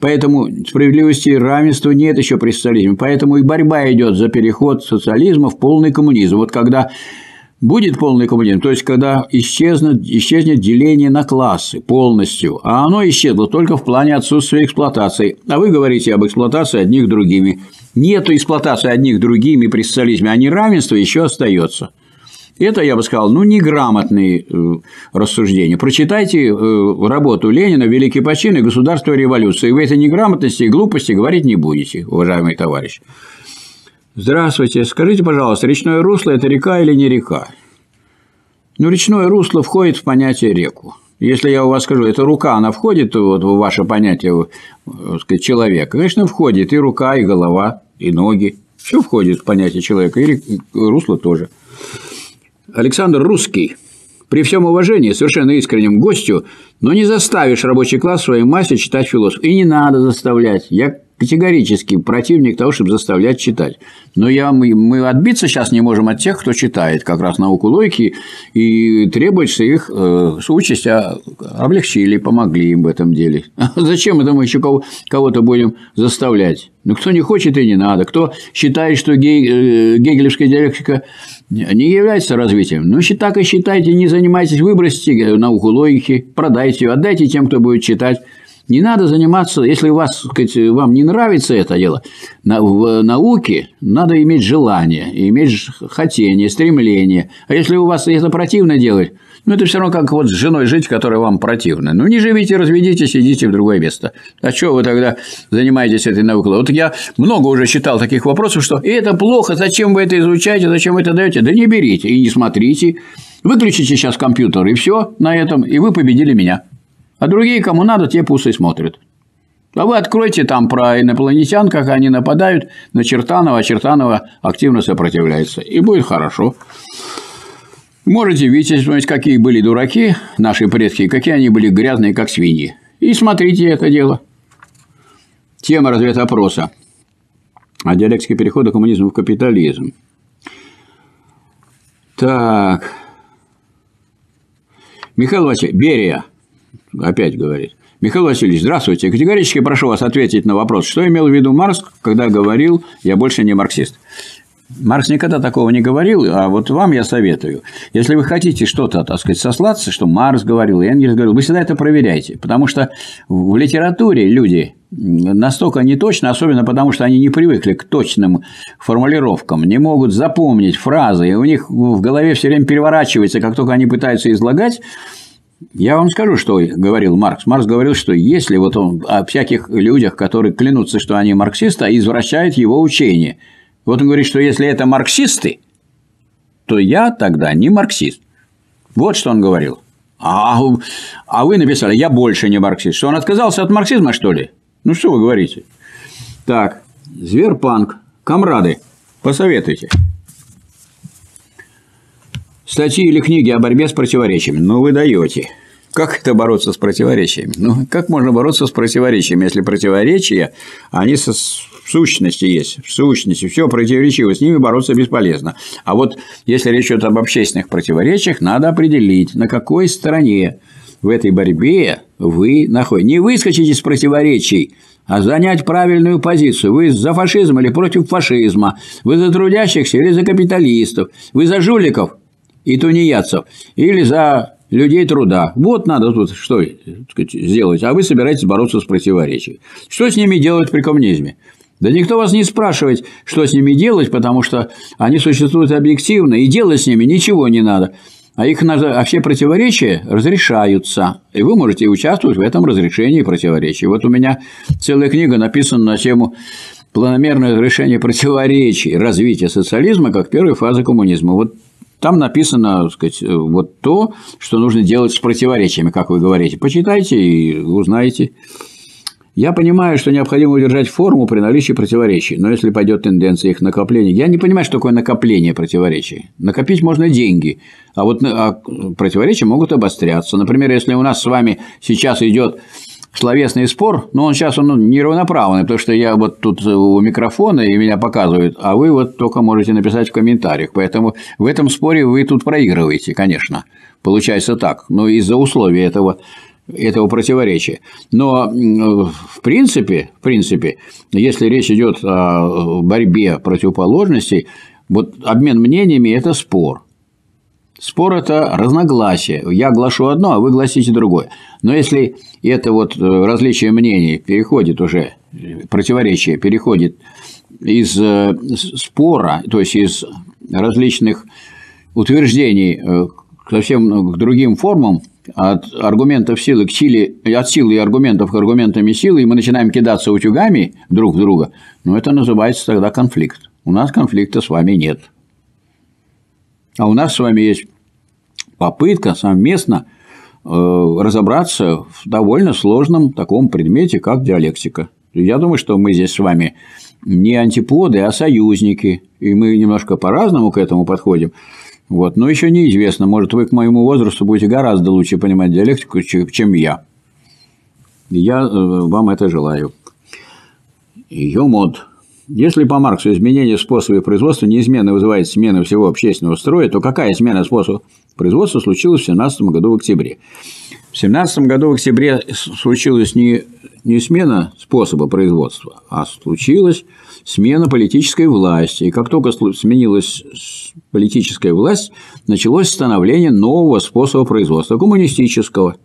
Поэтому справедливости и равенства нет еще при социализме. Поэтому и борьба идет за переход социализма в полный коммунизм. Вот когда будет полный коммунизм, то есть когда исчезнет, исчезнет деление на классы полностью, а оно исчезло только в плане отсутствия эксплуатации. А вы говорите об эксплуатации одних другими. Нет эксплуатации одних другими при социализме, а неравенство еще остается. Это, я бы сказал, ну, неграмотные э, рассуждения. Прочитайте э, работу Ленина «Великий почин и государство и революция». И вы этой неграмотности и глупости говорить не будете, уважаемый товарищ. Здравствуйте. Скажите, пожалуйста, речное русло – это река или не река? Ну, речное русло входит в понятие реку. Если я у вас скажу, это рука, она входит вот, в ваше понятие так сказать, человека? Конечно, входит и рука, и голова, и ноги. Все входит в понятие человека, и русло тоже. Александр Русский. При всем уважении, совершенно искреннем гостю, но не заставишь рабочий класс в своей массе читать философ. И не надо заставлять. Я категорически противник того, чтобы заставлять читать. Но я, мы, мы отбиться сейчас не можем от тех, кто читает как раз науку логики и требует, что их э, участь облегчили, помогли им в этом деле. Зачем это мы еще кого- кого-то будем заставлять? Ну, кто не хочет и не надо. Кто считает, что гей, э, гегелевская диалектика не является развитием, ну, так и считайте, не занимайтесь, выбросьте науку логики, продайте ее, отдайте тем, кто будет читать. Не надо заниматься, если у вас, сказать, вам не нравится это дело, в науке надо иметь желание, иметь хотение, стремление. А если у вас это противно делать, ну, это все равно как вот с женой жить, которая вам противна. Ну, не живите, разведитесь, идите в другое место. А что вы тогда занимаетесь этой наукой? Вот я много уже читал таких вопросов, что и это плохо, зачем вы это изучаете, зачем вы это даете? Да не берите и не смотрите. Выключите сейчас компьютер, и все на этом, и вы победили меня. А другие, кому надо, те пусть смотрят. А вы откройте там про инопланетян, как они нападают на Чертанова, а Чертанова активно сопротивляется. И будет хорошо. Можете видеть, какие были дураки, наши предки, какие они были грязные, как свиньи. И смотрите это дело. Тема разведопроса. О диалектике перехода коммунизма в капитализм. Так. Михаил Васильевич, Берия опять говорит. Михаил Васильевич, здравствуйте. Категорически прошу вас ответить на вопрос, что имел в виду Маркс, когда говорил «я больше не марксист». Маркс никогда такого не говорил, а вот вам я советую. Если вы хотите что-то, так сказать, сослаться, что Маркс говорил, Энгельс говорил, вы всегда это проверяйте. Потому что в литературе люди настолько не точно, особенно потому, что они не привыкли к точным формулировкам, не могут запомнить фразы, и у них в голове все время переворачивается, как только они пытаются излагать, я вам скажу, что говорил Маркс. Маркс говорил, что если вот он о всяких людях, которые клянутся, что они марксисты, а извращают его учение. Вот он говорит, что если это марксисты, то я тогда не марксист. Вот что он говорил. А, а вы написали, я больше не марксист. Что он отказался от марксизма, что ли? Ну, что вы говорите? Так, Зверпанк, комрады, посоветуйте. Статьи или книги о борьбе с противоречиями. Ну, вы даете. Как это бороться с противоречиями? Ну, как можно бороться с противоречиями, если противоречия, они со, сущности есть, в сущности, все противоречиво, с ними бороться бесполезно. А вот если речь идет об общественных противоречиях, надо определить, на какой стороне в этой борьбе вы находитесь. Не выскочить из противоречий, а занять правильную позицию. Вы за фашизм или против фашизма? Вы за трудящихся или за капиталистов? Вы за жуликов и тунеядцев, или за людей труда. Вот надо тут что сказать, сделать, а вы собираетесь бороться с противоречием. Что с ними делать при коммунизме? Да никто вас не спрашивает, что с ними делать, потому что они существуют объективно, и делать с ними ничего не надо. А их надо, а все противоречия разрешаются, и вы можете участвовать в этом разрешении противоречий. Вот у меня целая книга написана на тему планомерное разрешение противоречий, развития социализма как первой фазы коммунизма. Вот там написано, так сказать, вот то, что нужно делать с противоречиями, как вы говорите. Почитайте и узнаете. Я понимаю, что необходимо удержать форму при наличии противоречий, но если пойдет тенденция их накопления, я не понимаю, что такое накопление противоречий. Накопить можно деньги, а вот а противоречия могут обостряться. Например, если у нас с вами сейчас идет словесный спор, но он сейчас он неравноправный, потому что я вот тут у микрофона и меня показывают, а вы вот только можете написать в комментариях. Поэтому в этом споре вы тут проигрываете, конечно. Получается так. Но из-за условий этого этого противоречия. Но в принципе, в принципе, если речь идет о борьбе противоположностей, вот обмен мнениями – это спор. Спор – это разногласие. Я глашу одно, а вы гласите другое. Но если это вот э, различие мнений переходит уже, противоречие переходит из э, спора, то есть из различных утверждений совсем к другим формам, от аргументов силы к силе, от силы и аргументов к аргументам силы, и мы начинаем кидаться утюгами друг в друга, ну, это называется тогда конфликт. У нас конфликта с вами нет. А у нас с вами есть попытка совместно э, разобраться в довольно сложном таком предмете, как диалектика. Я думаю, что мы здесь с вами не антиподы, а союзники, и мы немножко по-разному к этому подходим. Вот. Но еще неизвестно, может, вы к моему возрасту будете гораздо лучше понимать диалектику, чем я. Я э, вам это желаю. Ее мод. Если по Марксу изменение способа производства неизменно вызывает смену всего общественного строя, то какая смена способа производства случилась в 17 году в октябре? В 17 году в октябре случилась не, не смена способа производства, а случилась смена политической власти. И как только сменилась политическая власть, началось становление нового способа производства, коммунистического.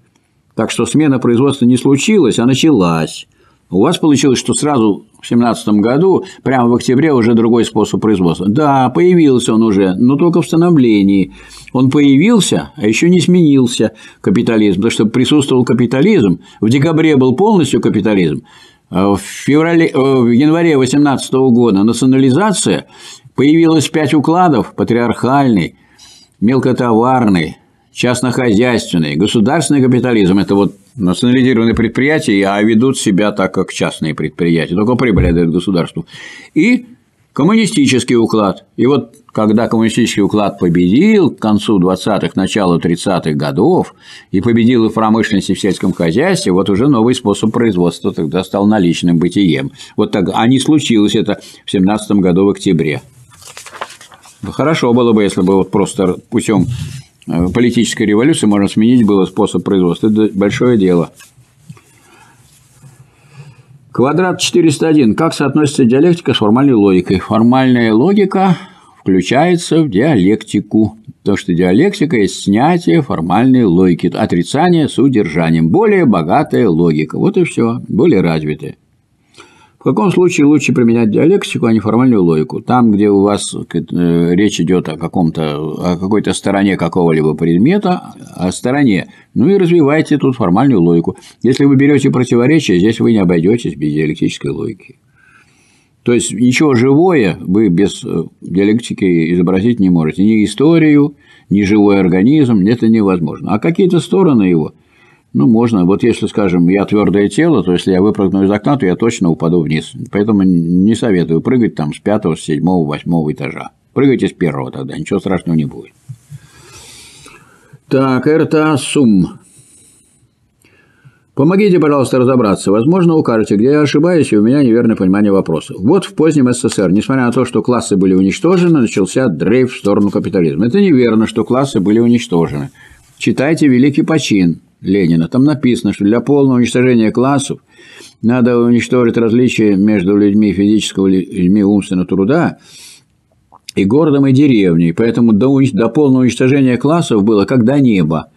Так что смена производства не случилась, а началась. У вас получилось, что сразу в 2017 году, прямо в октябре, уже другой способ производства. Да, появился он уже, но только в становлении. Он появился, а еще не сменился капитализм, потому что присутствовал капитализм. В декабре был полностью капитализм, а в, феврале, э, в январе 2018 года национализация, появилось пять укладов – патриархальный, мелкотоварный, частнохозяйственный, государственный капитализм – это вот национализированные предприятия, а ведут себя так, как частные предприятия, только прибыль дают государству. И коммунистический уклад. И вот когда коммунистический уклад победил к концу 20-х, началу 30-х годов, и победил и в промышленности, и в сельском хозяйстве, вот уже новый способ производства тогда стал наличным бытием. Вот так, а не случилось это в 17 году в октябре. Хорошо было бы, если бы вот просто путем политической революции можно сменить было способ производства. Это большое дело. Квадрат 401. Как соотносится диалектика с формальной логикой? Формальная логика включается в диалектику. То, что диалектика есть снятие формальной логики, отрицание с удержанием. Более богатая логика. Вот и все. Более развитая. В каком случае лучше применять диалектику, а не формальную логику? Там, где у вас э, речь идет о каком-то, о какой-то стороне какого-либо предмета, о стороне, ну и развивайте тут формальную логику. Если вы берете противоречие, здесь вы не обойдетесь без диалектической логики. То есть ничего живое вы без э, диалектики изобразить не можете. Ни историю, ни живой организм, это невозможно. А какие-то стороны его – ну, можно. Вот если, скажем, я твердое тело, то если я выпрыгну из окна, то я точно упаду вниз. Поэтому не советую прыгать там с пятого, с седьмого, восьмого этажа. Прыгайте с первого тогда, ничего страшного не будет. Так, РТА СУМ. Помогите, пожалуйста, разобраться. Возможно, укажете, где я ошибаюсь, и у меня неверное понимание вопроса. Вот в позднем СССР, несмотря на то, что классы были уничтожены, начался дрейф в сторону капитализма. Это неверно, что классы были уничтожены. Читайте «Великий почин», Ленина. Там написано, что для полного уничтожения классов надо уничтожить различия между людьми физического и людьми умственного труда и городом, и деревней. Поэтому до, до полного уничтожения классов было как до неба.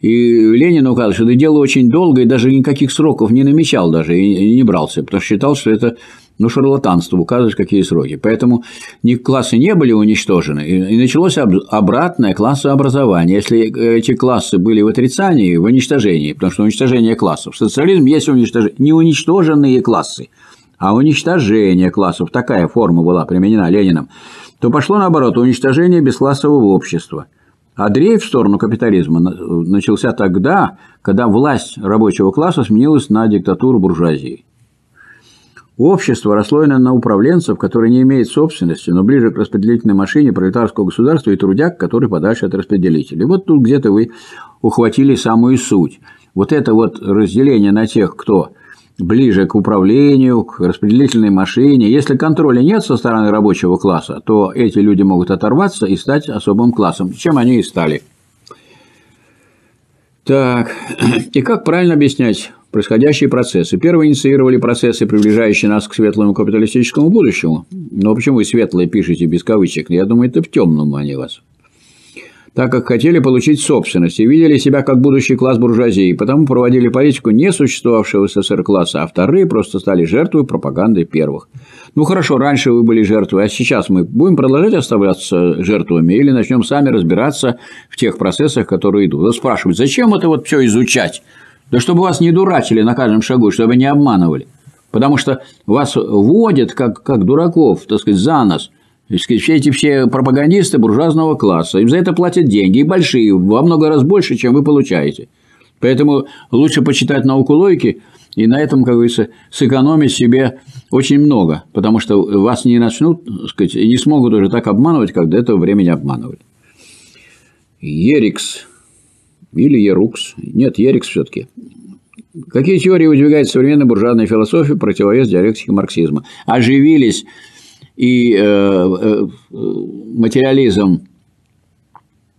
И Ленин указывал, что это дело очень долго, и даже никаких сроков не намечал даже, и не брался, потому что считал, что это ну, шарлатанство, указывать какие сроки. Поэтому ни классы не были уничтожены, и началось обратное классообразование. Если эти классы были в отрицании, в уничтожении, потому что уничтожение классов. Социализм есть уничтожение, не уничтоженные классы, а уничтожение классов. Такая форма была применена Лениным. То пошло наоборот, уничтожение бесклассового общества. А дрейф в сторону капитализма начался тогда, когда власть рабочего класса сменилась на диктатуру буржуазии. Общество расслоено на управленцев, которые не имеют собственности, но ближе к распределительной машине пролетарского государства и трудяг, который подальше от распределителей. Вот тут где-то вы ухватили самую суть. Вот это вот разделение на тех, кто ближе к управлению, к распределительной машине. Если контроля нет со стороны рабочего класса, то эти люди могут оторваться и стать особым классом, чем они и стали. Так, и как правильно объяснять происходящие процессы. Первые инициировали процессы, приближающие нас к светлому капиталистическому будущему. Но почему вы светлое пишете без кавычек? Я думаю, это в темном они вас. так как хотели получить собственность и видели себя как будущий класс буржуазии, потому проводили политику не существовавшего СССР класса, а вторые просто стали жертвой пропаганды первых. Ну хорошо, раньше вы были жертвой, а сейчас мы будем продолжать оставаться жертвами или начнем сами разбираться в тех процессах, которые идут. Вот спрашивают, зачем это вот все изучать? Да чтобы вас не дурачили на каждом шагу, чтобы не обманывали. Потому что вас вводят как, как дураков, так сказать, за нос – все эти все пропагандисты буржуазного класса, им за это платят деньги, и большие, во много раз больше, чем вы получаете. Поэтому лучше почитать науку логики и на этом, как говорится, сэкономить себе очень много, потому что вас не начнут, так сказать, и не смогут уже так обманывать, как до этого времени обманывали. Ерикс или Ерукс, нет, Ерикс все-таки. Какие теории выдвигает современная буржуазная философия противовес диалектике марксизма? Оживились и э, э, материализм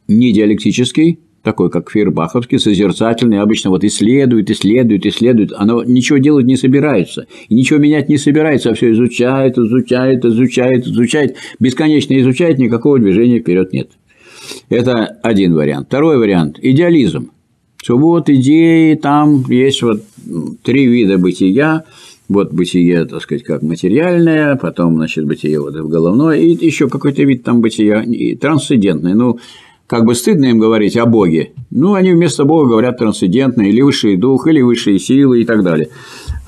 не диалектический, такой как Фейербаховский, созерцательный, обычно вот исследует, исследует, исследует, оно ничего делать не собирается, и ничего менять не собирается, а все изучает, изучает, изучает, изучает, бесконечно изучает, никакого движения вперед нет. Это один вариант. Второй вариант – идеализм. Что вот идеи, там есть вот три вида бытия, вот бытие, так сказать, как материальное, потом, значит, бытие вот в головное, и еще какой-то вид там бытия, и трансцендентное. Ну, как бы стыдно им говорить о Боге. Ну, они вместо Бога говорят трансцендентное, или высший дух, или высшие силы и так далее.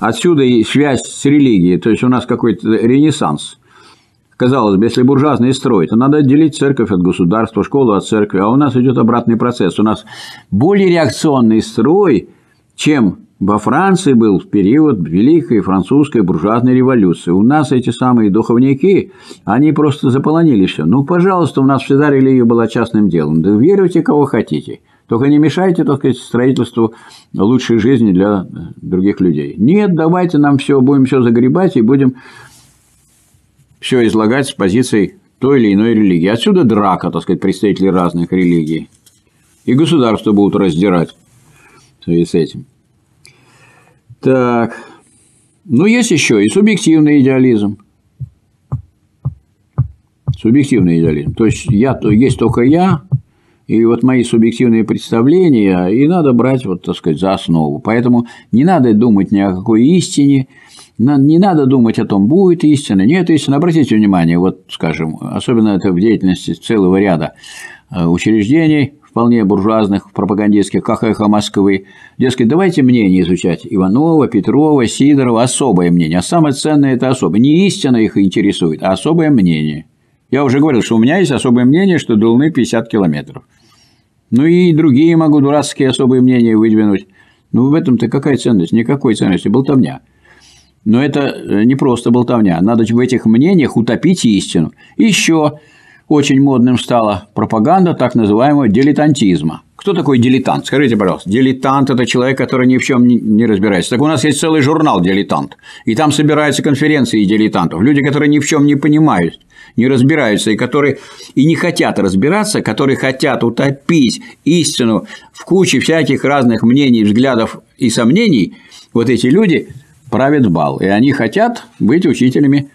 Отсюда и связь с религией, то есть у нас какой-то ренессанс. Казалось бы, если буржуазный строй, то надо отделить церковь от государства, школу от церкви, а у нас идет обратный процесс. У нас более реакционный строй, чем во Франции был период Великой французской буржуазной революции. У нас эти самые духовники, они просто заполонили все. Ну, пожалуйста, у нас всегда религия была частным делом. Да веруйте, кого хотите. Только не мешайте, так сказать, строительству лучшей жизни для других людей. Нет, давайте нам все, будем все загребать и будем все излагать с позицией той или иной религии. Отсюда драка, так сказать, представителей разных религий. И государство будут раздирать в связи с этим. Так. Ну, есть еще и субъективный идеализм. Субъективный идеализм. То есть, я, то есть только я, и вот мои субъективные представления, и надо брать, вот, так сказать, за основу. Поэтому не надо думать ни о какой истине, не надо думать о том, будет истина, нет истины. Обратите внимание, вот, скажем, особенно это в деятельности целого ряда э, учреждений, вполне буржуазных, пропагандистских, как «Эхо Москвы». Дескать, давайте мнение изучать Иванова, Петрова, Сидорова, особое мнение. А самое ценное – это особое. Не истина их интересует, а особое мнение. Я уже говорил, что у меня есть особое мнение, что Долны 50 километров. Ну и другие могу дурацкие особые мнения выдвинуть. Ну в этом-то какая ценность? Никакой ценности, болтовня. Но это не просто болтовня. Надо в этих мнениях утопить истину. Еще очень модным стала пропаганда так называемого дилетантизма. Кто такой дилетант? Скажите, пожалуйста. Дилетант – это человек, который ни в чем не разбирается. Так у нас есть целый журнал «Дилетант», и там собираются конференции дилетантов. Люди, которые ни в чем не понимают, не разбираются, и которые и не хотят разбираться, которые хотят утопить истину в куче всяких разных мнений, взглядов и сомнений, вот эти люди правят бал, и они хотят быть учителями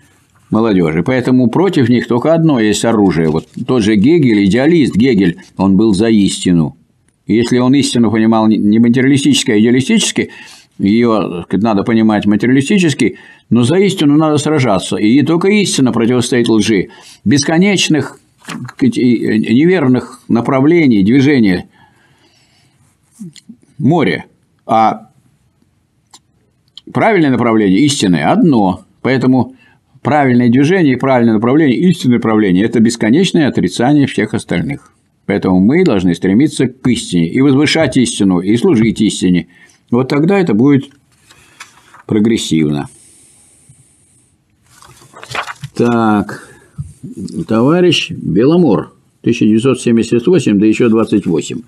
молодежи. Поэтому против них только одно есть оружие. Вот тот же Гегель, идеалист Гегель, он был за истину. Если он истину понимал не материалистически, а идеалистически, ее надо понимать материалистически, но за истину надо сражаться. И только истина противостоит лжи. Бесконечных неверных направлений движения море, а правильное направление истины одно. Поэтому правильное движение и правильное направление, истинное направление – это бесконечное отрицание всех остальных. Поэтому мы должны стремиться к истине и возвышать истину, и служить истине. Вот тогда это будет прогрессивно. Так, товарищ Беломор, 1978, да еще 28.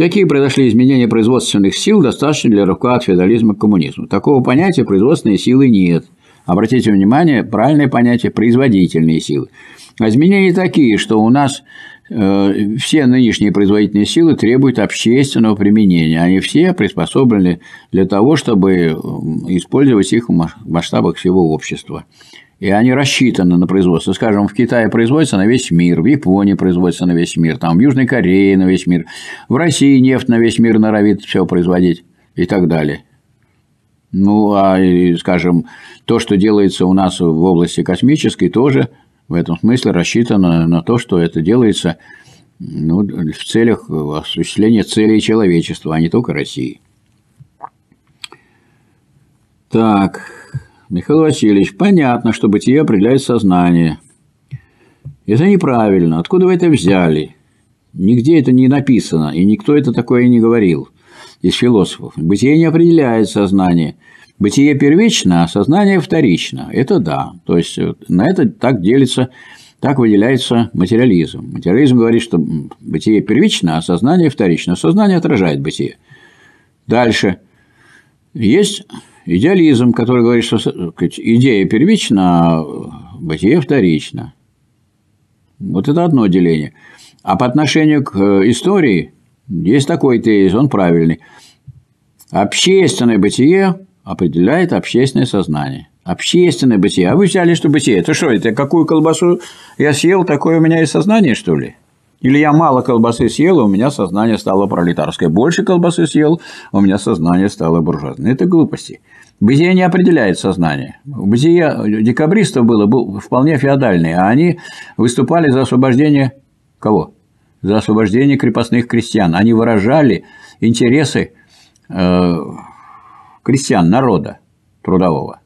Какие произошли изменения производственных сил, достаточно для рывка от феодализма к коммунизму? Такого понятия производственной силы нет – Обратите внимание, правильное понятие – производительные силы. А изменения такие, что у нас э, все нынешние производительные силы требуют общественного применения. Они все приспособлены для того, чтобы использовать их в масштабах всего общества. И они рассчитаны на производство. Скажем, в Китае производится на весь мир, в Японии производится на весь мир, там в Южной Корее на весь мир, в России нефть на весь мир норовит все производить и так далее. Ну, а, скажем, то, что делается у нас в области космической, тоже в этом смысле рассчитано на то, что это делается ну, в целях осуществления целей человечества, а не только России. Так, Михаил Васильевич, понятно, что бытие определяет сознание. Это неправильно. Откуда вы это взяли? Нигде это не написано, и никто это такое не говорил из философов. Бытие не определяет сознание. Бытие первично, а сознание вторично. Это да. То есть на это так делится, так выделяется материализм. Материализм говорит, что бытие первично, а сознание вторично. Сознание отражает бытие. Дальше. Есть идеализм, который говорит, что идея первична, а бытие вторично. Вот это одно деление. А по отношению к истории есть такой тезис, он правильный. Общественное бытие определяет общественное сознание. Общественное бытие. А вы взяли, что бытие? Это что, это какую колбасу я съел, такое у меня и сознание, что ли? Или я мало колбасы съел, у меня сознание стало пролетарское. Больше колбасы съел, у меня сознание стало буржуазное. Это глупости. Бытие не определяет сознание. Бытие декабристов было, было вполне феодальное, а они выступали за освобождение кого? за освобождение крепостных крестьян. Они выражали интересы э, крестьян, народа трудового.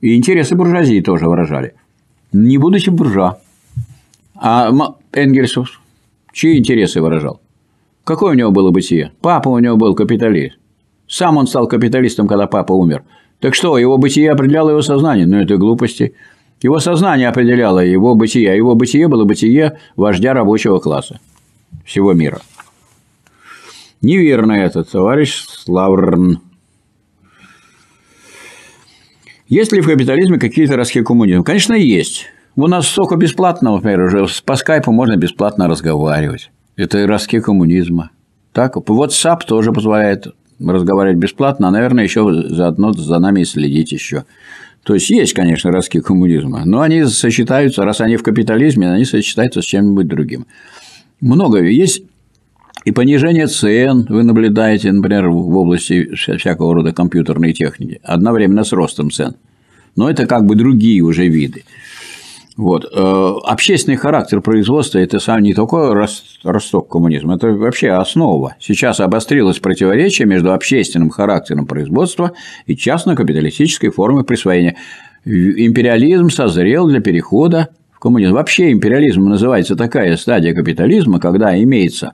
И интересы буржуазии тоже выражали. Не будучи буржуа. А Энгельсов чьи интересы выражал? Какое у него было бытие? Папа у него был капиталист. Сам он стал капиталистом, когда папа умер. Так что, его бытие определяло его сознание? Ну, это глупости. Его сознание определяло его бытие, а его бытие было бытие вождя рабочего класса всего мира. Неверно это, товарищ Славрн. Есть ли в капитализме какие-то ростки коммунизма? Конечно, есть. У нас столько бесплатного, например, уже по скайпу можно бесплатно разговаривать. Это и ростки коммунизма. Так, WhatsApp тоже позволяет разговаривать бесплатно, а, наверное, еще заодно за нами и следить еще. То есть есть, конечно, ростки коммунизма, но они сочетаются, раз они в капитализме, они сочетаются с чем-нибудь другим. Много есть и понижение цен вы наблюдаете, например, в области всякого рода компьютерной техники, одновременно с ростом цен. Но это как бы другие уже виды. Вот. Э, общественный характер производства – это сам не только росток коммунизма, это вообще основа. Сейчас обострилось противоречие между общественным характером производства и частно-капиталистической формой присвоения. Империализм созрел для перехода в коммунизм. Вообще империализм называется такая стадия капитализма, когда имеется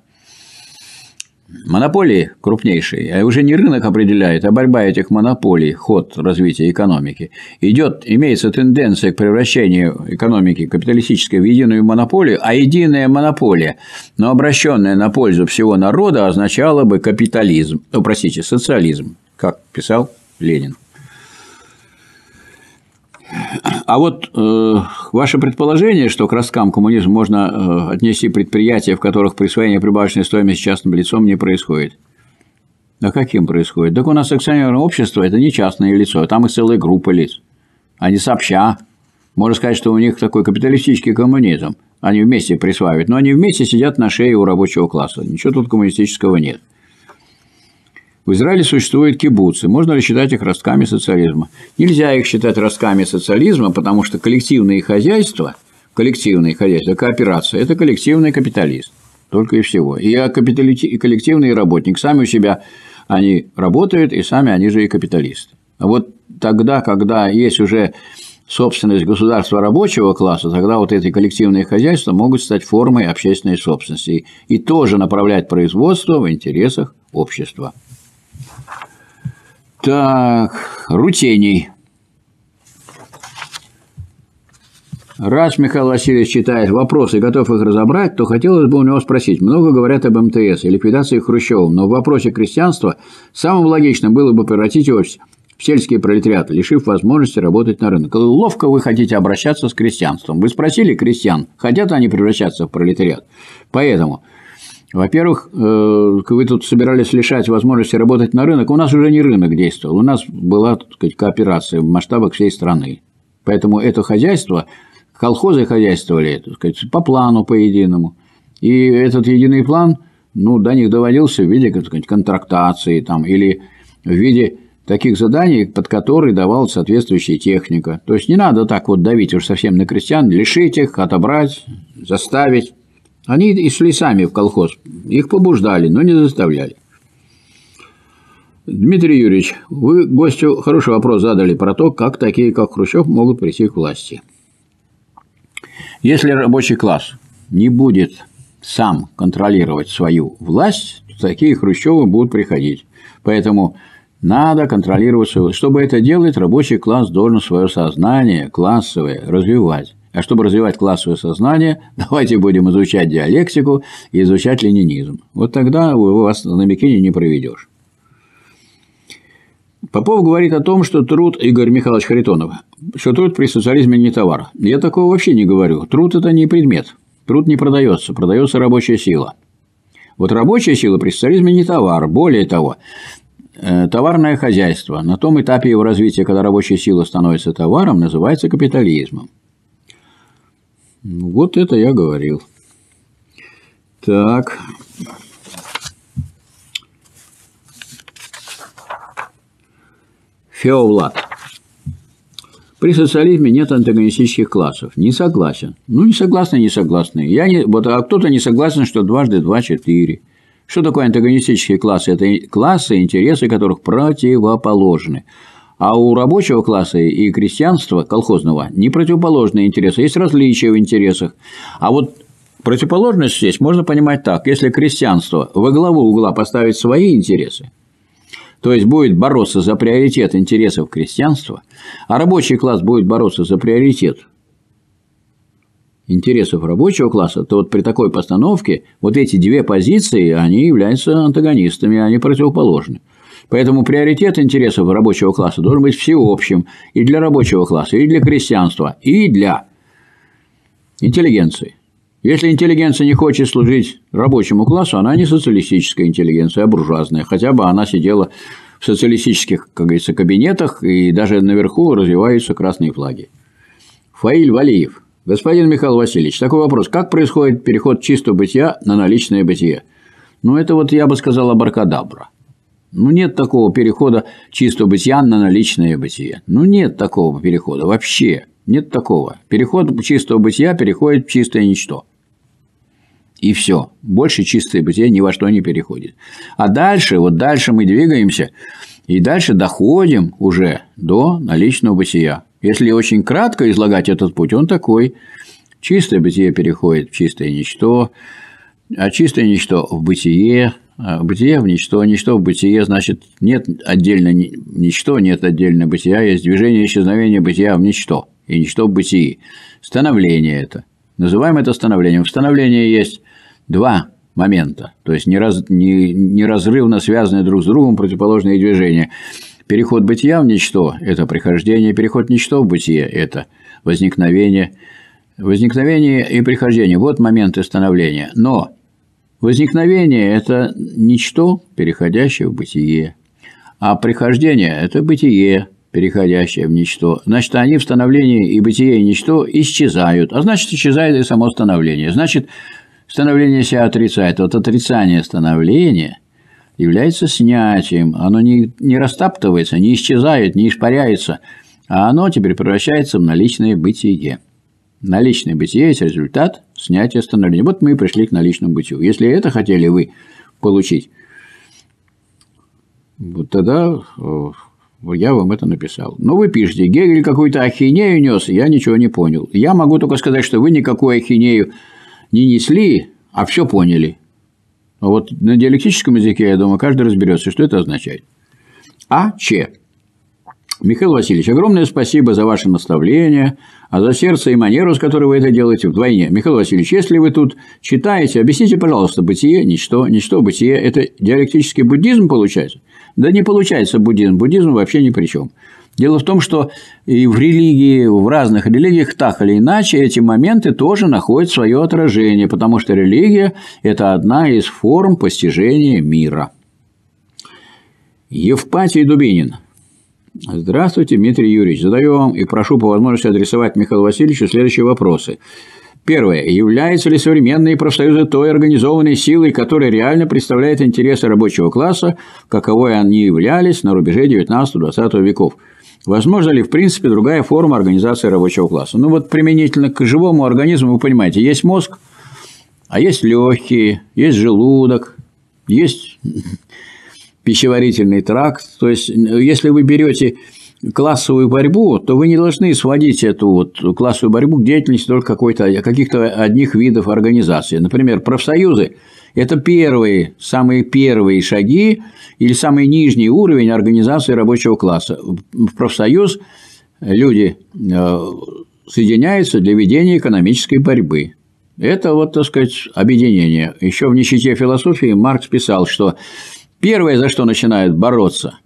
монополии крупнейшие, а уже не рынок определяет, а борьба этих монополий, ход развития экономики. Идет, имеется тенденция к превращению экономики капиталистической в единую монополию, а единая монополия, но обращенная на пользу всего народа, означала бы капитализм, ну, простите, социализм, как писал Ленин. А вот э, ваше предположение, что к росткам коммунизма можно э, отнести предприятия, в которых присвоение прибавочной стоимости частным лицом не происходит. А каким происходит? Так у нас акционерное общество – это не частное лицо, там и целая группа лиц. Они сообща. Можно сказать, что у них такой капиталистический коммунизм. Они вместе присваивают, но они вместе сидят на шее у рабочего класса. Ничего тут коммунистического нет. В Израиле существуют кибуцы. Можно ли считать их ростками социализма? Нельзя их считать ростками социализма, потому что коллективные хозяйства, коллективные хозяйства, кооперация – это коллективный капиталист. Только и всего. И коллективный работник. Сами у себя они работают, и сами они же и капиталисты. А вот тогда, когда есть уже собственность государства рабочего класса, тогда вот эти коллективные хозяйства могут стать формой общественной собственности и тоже направлять производство в интересах общества. Так, Рутений. Раз Михаил Васильевич читает вопросы и готов их разобрать, то хотелось бы у него спросить. Много говорят об МТС и ликвидации Хрущевым, но в вопросе крестьянства самым логичным было бы превратить его в сельский пролетариат, лишив возможности работать на рынок. Ловко вы хотите обращаться с крестьянством. Вы спросили крестьян, хотят они превращаться в пролетариат. Поэтому во-первых, э, вы тут собирались лишать возможности работать на рынок. У нас уже не рынок действовал. У нас была так сказать, кооперация в масштабах всей страны. Поэтому это хозяйство, колхозы хозяйствовали так сказать, по плану, по единому. И этот единый план ну, до них доводился в виде так сказать, контрактации там, или в виде таких заданий, под которые давалась соответствующая техника. То есть не надо так вот давить уж совсем на крестьян, лишить их, отобрать, заставить. Они и шли сами в колхоз. Их побуждали, но не заставляли. Дмитрий Юрьевич, вы гостю хороший вопрос задали про то, как такие, как Хрущев, могут прийти к власти. Если рабочий класс не будет сам контролировать свою власть, то такие Хрущевы будут приходить. Поэтому надо контролировать свою. Чтобы это делать, рабочий класс должен свое сознание классовое развивать. А чтобы развивать классовое сознание, давайте будем изучать диалектику и изучать ленинизм. Вот тогда у вас на Микине не проведешь. Попов говорит о том, что труд, Игорь Михайлович Харитонов, что труд при социализме не товар. Я такого вообще не говорю. Труд – это не предмет. Труд не продается, продается рабочая сила. Вот рабочая сила при социализме не товар. Более того, э, товарное хозяйство на том этапе его развития, когда рабочая сила становится товаром, называется капитализмом. Вот это я говорил. Так, Феовлад. При социализме нет антагонистических классов. Не согласен. Ну, не согласны, не согласны. Я не, вот, а кто-то не согласен, что дважды два – четыре. Что такое антагонистические классы? Это классы, интересы которых противоположны. А у рабочего класса и крестьянства колхозного не противоположные интересы, есть различия в интересах. А вот противоположность здесь можно понимать так. Если крестьянство во главу угла поставить свои интересы, то есть будет бороться за приоритет интересов крестьянства, а рабочий класс будет бороться за приоритет интересов рабочего класса, то вот при такой постановке вот эти две позиции, они являются антагонистами, они противоположны. Поэтому приоритет интересов рабочего класса должен быть всеобщим и для рабочего класса, и для крестьянства, и для интеллигенции. Если интеллигенция не хочет служить рабочему классу, она не социалистическая интеллигенция, а буржуазная. Хотя бы она сидела в социалистических, как говорится, кабинетах, и даже наверху развиваются красные флаги. Фаиль Валиев. Господин Михаил Васильевич, такой вопрос. Как происходит переход чистого бытия на наличное бытие? Ну, это вот я бы сказал абракадабра. Ну, нет такого перехода чистого бытия на наличное бытие. Ну, нет такого перехода вообще. Нет такого. Переход чистого бытия переходит в чистое ничто. И все. Больше чистое бытие ни во что не переходит. А дальше, вот дальше мы двигаемся, и дальше доходим уже до наличного бытия. Если очень кратко излагать этот путь, он такой. Чистое бытие переходит в чистое ничто, а чистое ничто в бытие, а бытие в ничто, ничто в бытие, значит, нет отдельно ничто, нет отдельно бытия, есть движение исчезновения бытия в ничто, и ничто в бытии. Становление это. Называем это становлением. В становлении есть два момента, то есть неразрывно связанные друг с другом противоположные движения. Переход бытия в ничто – это прихождение, переход ничто в бытие – это возникновение. Возникновение и прихождение – вот моменты становления. Но возникновение – это ничто, переходящее в бытие, а прихождение – это бытие, переходящее в ничто. Значит, они в становлении и бытие, и ничто исчезают, а значит, исчезает и само становление. Значит, становление себя отрицает. Вот отрицание становления является снятием. Оно не, не растаптывается, не исчезает, не испаряется, а оно теперь превращается в наличное бытие. Наличное бытие – есть результат снятия становления. Вот мы и пришли к наличному бытию. Если это хотели вы получить, вот тогда я вам это написал. Но вы пишете, Гегель какую-то ахинею нес, я ничего не понял. Я могу только сказать, что вы никакую ахинею не несли, а все поняли. А вот на диалектическом языке, я думаю, каждый разберется, что это означает. А. Ч. Михаил Васильевич, огромное спасибо за ваше наставление, а за сердце и манеру, с которой вы это делаете, вдвойне. Михаил Васильевич, если вы тут читаете, объясните, пожалуйста, бытие, ничто, ничто, бытие – это диалектический буддизм получается? Да не получается буддизм, буддизм вообще ни при чем. Дело в том, что и в религии, в разных религиях так или иначе эти моменты тоже находят свое отражение, потому что религия – это одна из форм постижения мира. Евпатий Дубинин. Здравствуйте, Дмитрий Юрьевич. Задаю вам и прошу по возможности адресовать Михаилу Васильевичу следующие вопросы. Первое. Являются ли современные профсоюзы той организованной силой, которая реально представляет интересы рабочего класса, каковой они являлись на рубеже 19-20 веков? Возможно ли, в принципе, другая форма организации рабочего класса? Ну, вот применительно к живому организму, вы понимаете, есть мозг, а есть легкие, есть желудок, есть пищеварительный тракт. То есть, если вы берете классовую борьбу, то вы не должны сводить эту вот классовую борьбу к деятельности только какой-то, каких-то одних видов организации. Например, профсоюзы – это первые, самые первые шаги или самый нижний уровень организации рабочего класса. В профсоюз люди э, соединяются для ведения экономической борьбы. Это вот, так сказать, объединение. Еще в «Нищете философии» Маркс писал, что первое, за что начинают бороться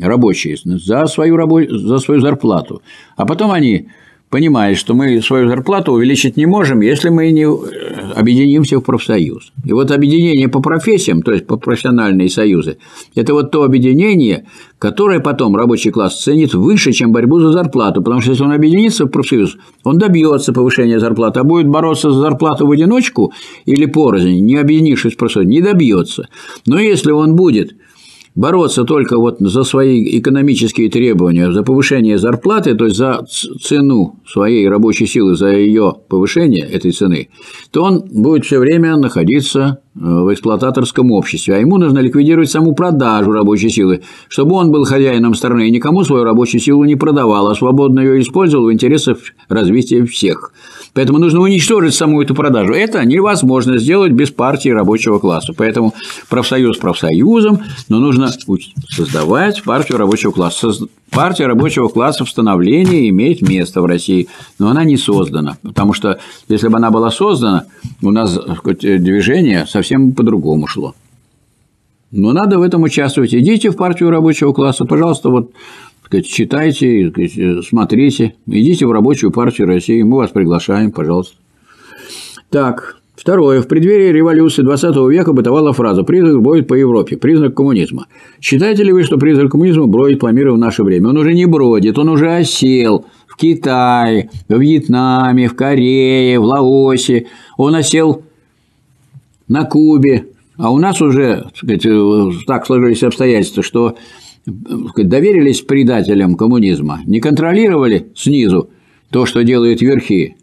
рабочие за свою, рабо... за свою зарплату. А потом они понимают, что мы свою зарплату увеличить не можем, если мы не э, объединимся в профсоюз. И вот объединение по профессиям, то есть по профессиональные союзы, это вот то объединение, которое потом рабочий класс ценит выше, чем борьбу за зарплату, потому что если он объединится в профсоюз, он добьется повышения зарплаты, а будет бороться за зарплату в одиночку или порознь, не объединившись в профсоюз, не добьется. Но если он будет бороться только вот за свои экономические требования, за повышение зарплаты, то есть за цену своей рабочей силы, за ее повышение этой цены, то он будет все время находиться в эксплуататорском обществе, а ему нужно ликвидировать саму продажу рабочей силы, чтобы он был хозяином страны и никому свою рабочую силу не продавал, а свободно ее использовал в интересах развития всех. Поэтому нужно уничтожить саму эту продажу. Это невозможно сделать без партии рабочего класса. Поэтому профсоюз профсоюзом, но нужно создавать партию рабочего класса. Партия рабочего класса в становлении имеет место в России, но она не создана. Потому что если бы она была создана, у нас движение совсем по-другому шло. Но надо в этом участвовать. Идите в партию рабочего класса, пожалуйста, вот сказать, читайте, сказать, смотрите, идите в рабочую партию России, мы вас приглашаем, пожалуйста. Так, Второе. В преддверии революции 20 века бытовала фраза «призрак бродит по Европе», признак коммунизма. Считаете ли вы, что призрак коммунизма бродит по миру в наше время? Он уже не бродит, он уже осел в Китае, в Вьетнаме, в Корее, в Лаосе. Он осел на Кубе. А у нас уже сказать, так сложились обстоятельства, что доверились предателям коммунизма, не контролировали снизу то, что делают верхи,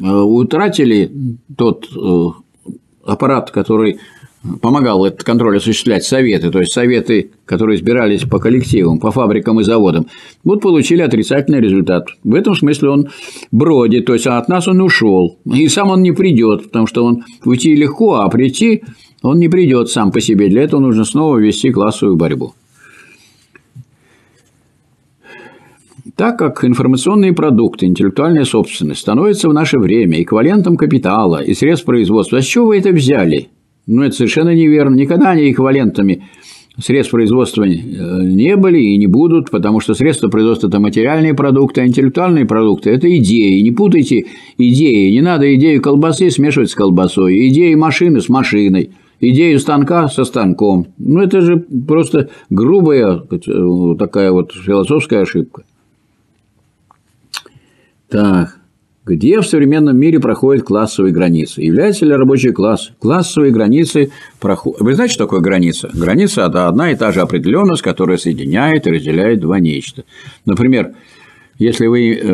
э, утратили тот э, аппарат, который помогал этот контроль осуществлять советы, то есть советы, которые избирались по коллективам, по фабрикам и заводам, вот получили отрицательный результат. В этом смысле он бродит, то есть от нас он ушел, и сам он не придет, потому что он уйти легко, а прийти он не придет сам по себе. Для этого нужно снова вести классовую борьбу. Так как информационные продукты, интеллектуальная собственность становятся в наше время эквивалентом капитала и средств производства, а с чего вы это взяли? Ну, это совершенно неверно. Никогда они эквивалентами средств производства э, не были и не будут, потому что средства производства – это материальные продукты, а интеллектуальные продукты – это идеи. Не путайте идеи. Не надо идею колбасы смешивать с колбасой, идею машины с машиной, идею станка со станком. Ну, это же просто грубая э, такая вот философская ошибка. Так, где в современном мире проходят классовые границы? Является ли рабочий класс? Классовые границы проходят. Вы знаете, что такое граница? Граница – это одна и та же определенность, которая соединяет и разделяет два нечто. Например, если вы э,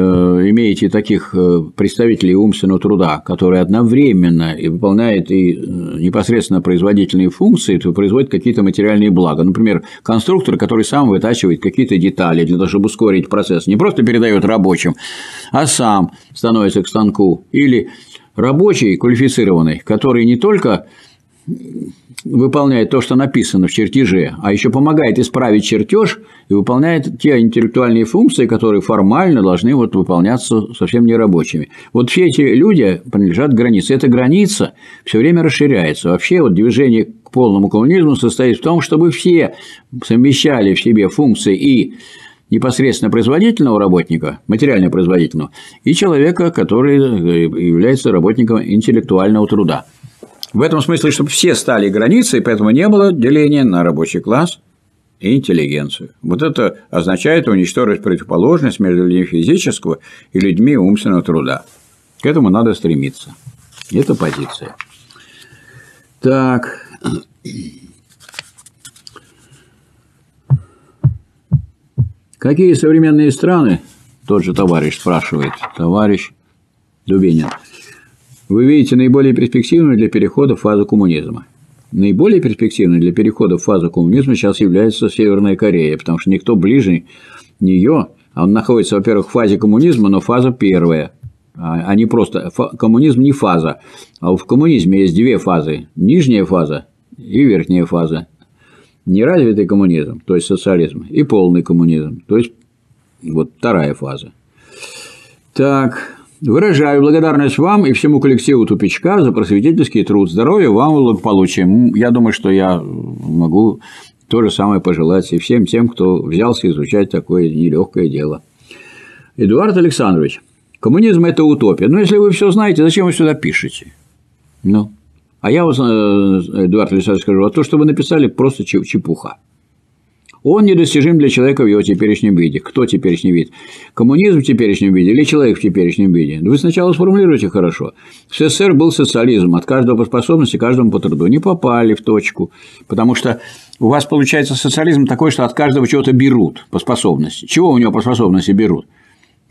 имеете таких э, представителей умственного труда, которые одновременно и выполняют и э, непосредственно производительные функции, то производят какие-то материальные блага. Например, конструктор, который сам вытачивает какие-то детали для того, чтобы ускорить процесс, не просто передает рабочим, а сам становится к станку. Или рабочий квалифицированный, который не только выполняет то, что написано в чертеже, а еще помогает исправить чертеж и выполняет те интеллектуальные функции, которые формально должны вот выполняться совсем нерабочими. Вот все эти люди принадлежат границе. Эта граница все время расширяется. Вообще вот движение к полному коммунизму состоит в том, чтобы все совмещали в себе функции и непосредственно производительного работника, материально производительного, и человека, который является работником интеллектуального труда. В этом смысле, чтобы все стали границей, поэтому не было деления на рабочий класс и интеллигенцию. Вот это означает уничтожить противоположность между людьми физического и людьми умственного труда. К этому надо стремиться. Это позиция. Так. Какие современные страны, тот же товарищ спрашивает, товарищ Дубинин, вы видите наиболее перспективными для перехода фазу коммунизма? Наиболее перспективной для перехода в фазу коммунизма сейчас является Северная Корея, потому что никто ближе нее, а он находится, во-первых, в фазе коммунизма, но фаза первая, а, а не просто коммунизм не фаза, а в коммунизме есть две фазы: нижняя фаза и верхняя фаза. Неразвитый коммунизм, то есть социализм, и полный коммунизм, то есть вот вторая фаза. Так, Выражаю благодарность вам и всему коллективу Тупичка за просветительский труд. Здоровья вам и благополучия. Я думаю, что я могу то же самое пожелать и всем тем, кто взялся изучать такое нелегкое дело. Эдуард Александрович, коммунизм – это утопия. Но если вы все знаете, зачем вы сюда пишете? Ну, а я э, Эдуард Александрович, скажу, а то, что вы написали, просто чепуха. Он недостижим для человека в его теперешнем виде. Кто теперешний вид? Коммунизм в теперешнем виде или человек в теперешнем виде? Вы сначала сформулируйте хорошо. В СССР был социализм, от каждого по способности, каждому по труду. Не попали в точку, потому что у вас получается социализм такой, что от каждого чего-то берут по способности. Чего у него по способности берут?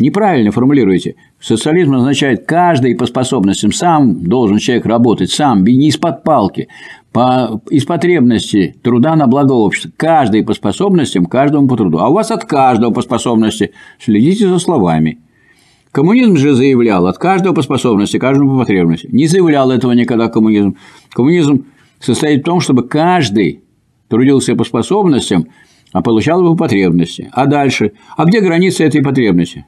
Неправильно формулируете. Социализм означает, каждый по способностям сам должен человек работать, сам, не из-под палки, по, из потребности труда на благо общества. Каждый по способностям, каждому по труду. А у вас от каждого по способности. Следите за словами. Коммунизм же заявлял от каждого по способности, каждому по потребности. Не заявлял этого никогда коммунизм. Коммунизм состоит в том, чтобы каждый трудился по способностям, а получал его по потребности. А дальше? А где граница этой потребности?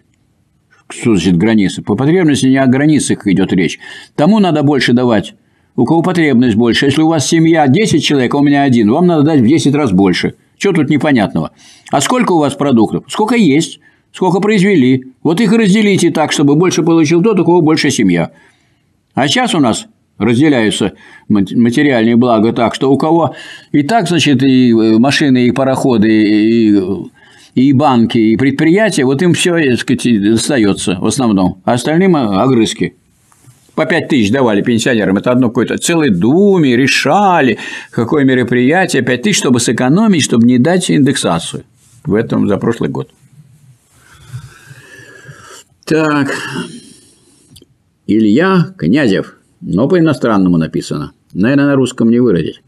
Что значит граница? По потребности не о границах идет речь. Тому надо больше давать, у кого потребность больше. Если у вас семья 10 человек, а у меня один, вам надо дать в 10 раз больше. Что тут непонятного? А сколько у вас продуктов? Сколько есть? Сколько произвели? Вот их разделите так, чтобы больше получил тот, у кого больше семья. А сейчас у нас разделяются материальные блага так, что у кого и так, значит, и э, машины, и пароходы, и и банки, и предприятия, вот им все, так сказать, достается в основном, а остальным огрызки. По 5 тысяч давали пенсионерам, это одно какое-то. Целой думе, решали, какое мероприятие, 5 тысяч, чтобы сэкономить, чтобы не дать индексацию. В этом за прошлый год. Так, Илья Князев, но по-иностранному написано, наверное, на русском не выразить.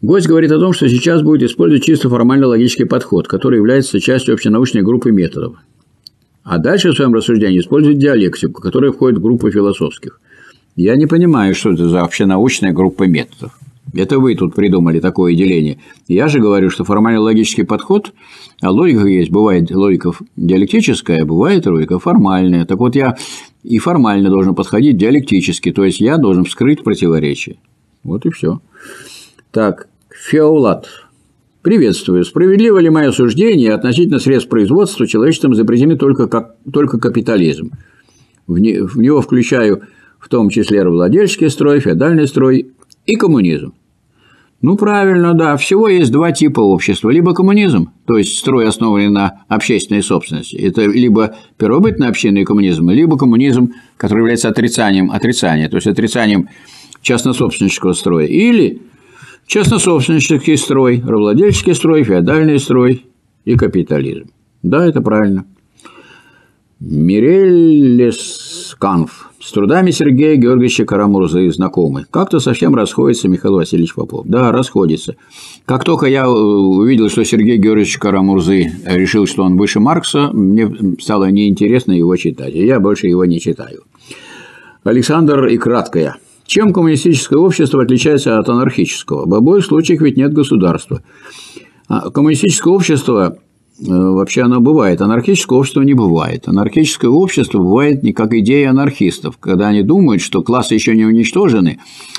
Гость говорит о том, что сейчас будет использовать чисто формально-логический подход, который является частью общенаучной группы методов. А дальше в своем рассуждении использует диалектику, которая входит в группу философских. Я не понимаю, что это за общенаучная группа методов. Это вы тут придумали такое деление. Я же говорю, что формально-логический подход, а логика есть, бывает логика диалектическая, а бывает логика формальная. Так вот, я и формально должен подходить диалектически, то есть я должен вскрыть противоречие. Вот и все. Так, Феолат. Приветствую. Справедливо ли мое суждение относительно средств производства человечеством изобретены только, как, только капитализм? В, не, в него включаю в том числе рабовладельческий строй, феодальный строй и коммунизм. Ну, правильно, да. Всего есть два типа общества. Либо коммунизм, то есть строй, основанный на общественной собственности. Это либо первобытный общинный коммунизм, либо коммунизм, который является отрицанием отрицания, то есть отрицанием частнособственнического строя. Или Частнособственнический строй, рабовладельческий строй, феодальный строй и капитализм. Да, это правильно. Мирелес Канф. С трудами Сергея Георгиевича Карамурзы знакомы. Как-то совсем расходится Михаил Васильевич Попов. Да, расходится. Как только я э, увидел, что Сергей Георгиевич Карамурзы решил, что он выше Маркса, мне стало неинтересно его читать. И я больше его не читаю. Александр и краткая. Чем коммунистическое общество отличается от анархического? В обоих случаях ведь нет государства. А коммунистическое общество э, вообще оно бывает, анархическое общество не бывает. Анархическое общество бывает не как идея анархистов, когда они думают, что классы еще не уничтожены,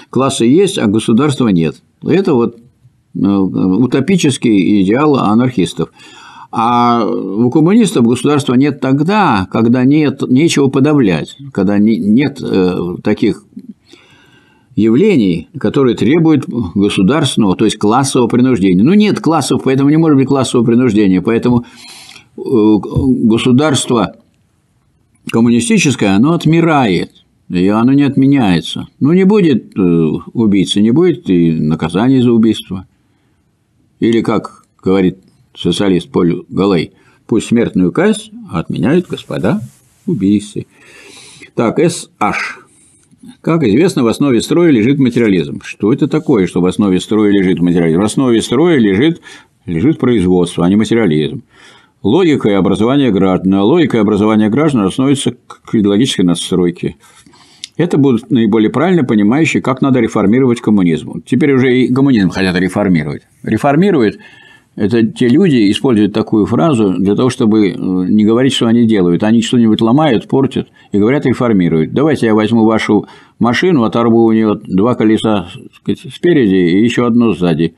классы есть, а государства нет. Это вот э, утопический идеал анархистов. А у коммунистов государства нет тогда, когда нет нечего подавлять, когда нет э, таких явлений, которые требуют государственного, то есть классового принуждения. Ну, нет классов, поэтому не может быть классового принуждения. Поэтому э, государство коммунистическое, оно отмирает, и оно не отменяется. Ну, не будет э, убийцы, не будет и наказания за убийство. Или, как говорит социалист Поль Галей, пусть смертную казнь отменяют господа убийцы. Так, SH. Как известно, в основе строя лежит материализм. Что это такое, что в основе строя лежит материализм? В основе строя лежит, лежит производство, а не материализм. Логика и образование граждан. А логика и образование граждан основываются к идеологической надстройке. Это будут наиболее правильно понимающие, как надо реформировать коммунизм. Теперь уже и коммунизм хотят реформировать. Реформируют это те люди используют такую фразу для того, чтобы э, не говорить, что они делают. Они что-нибудь ломают, портят и говорят, реформируют. Давайте я возьму вашу машину, оторву у нее два колеса спереди и еще одно сзади.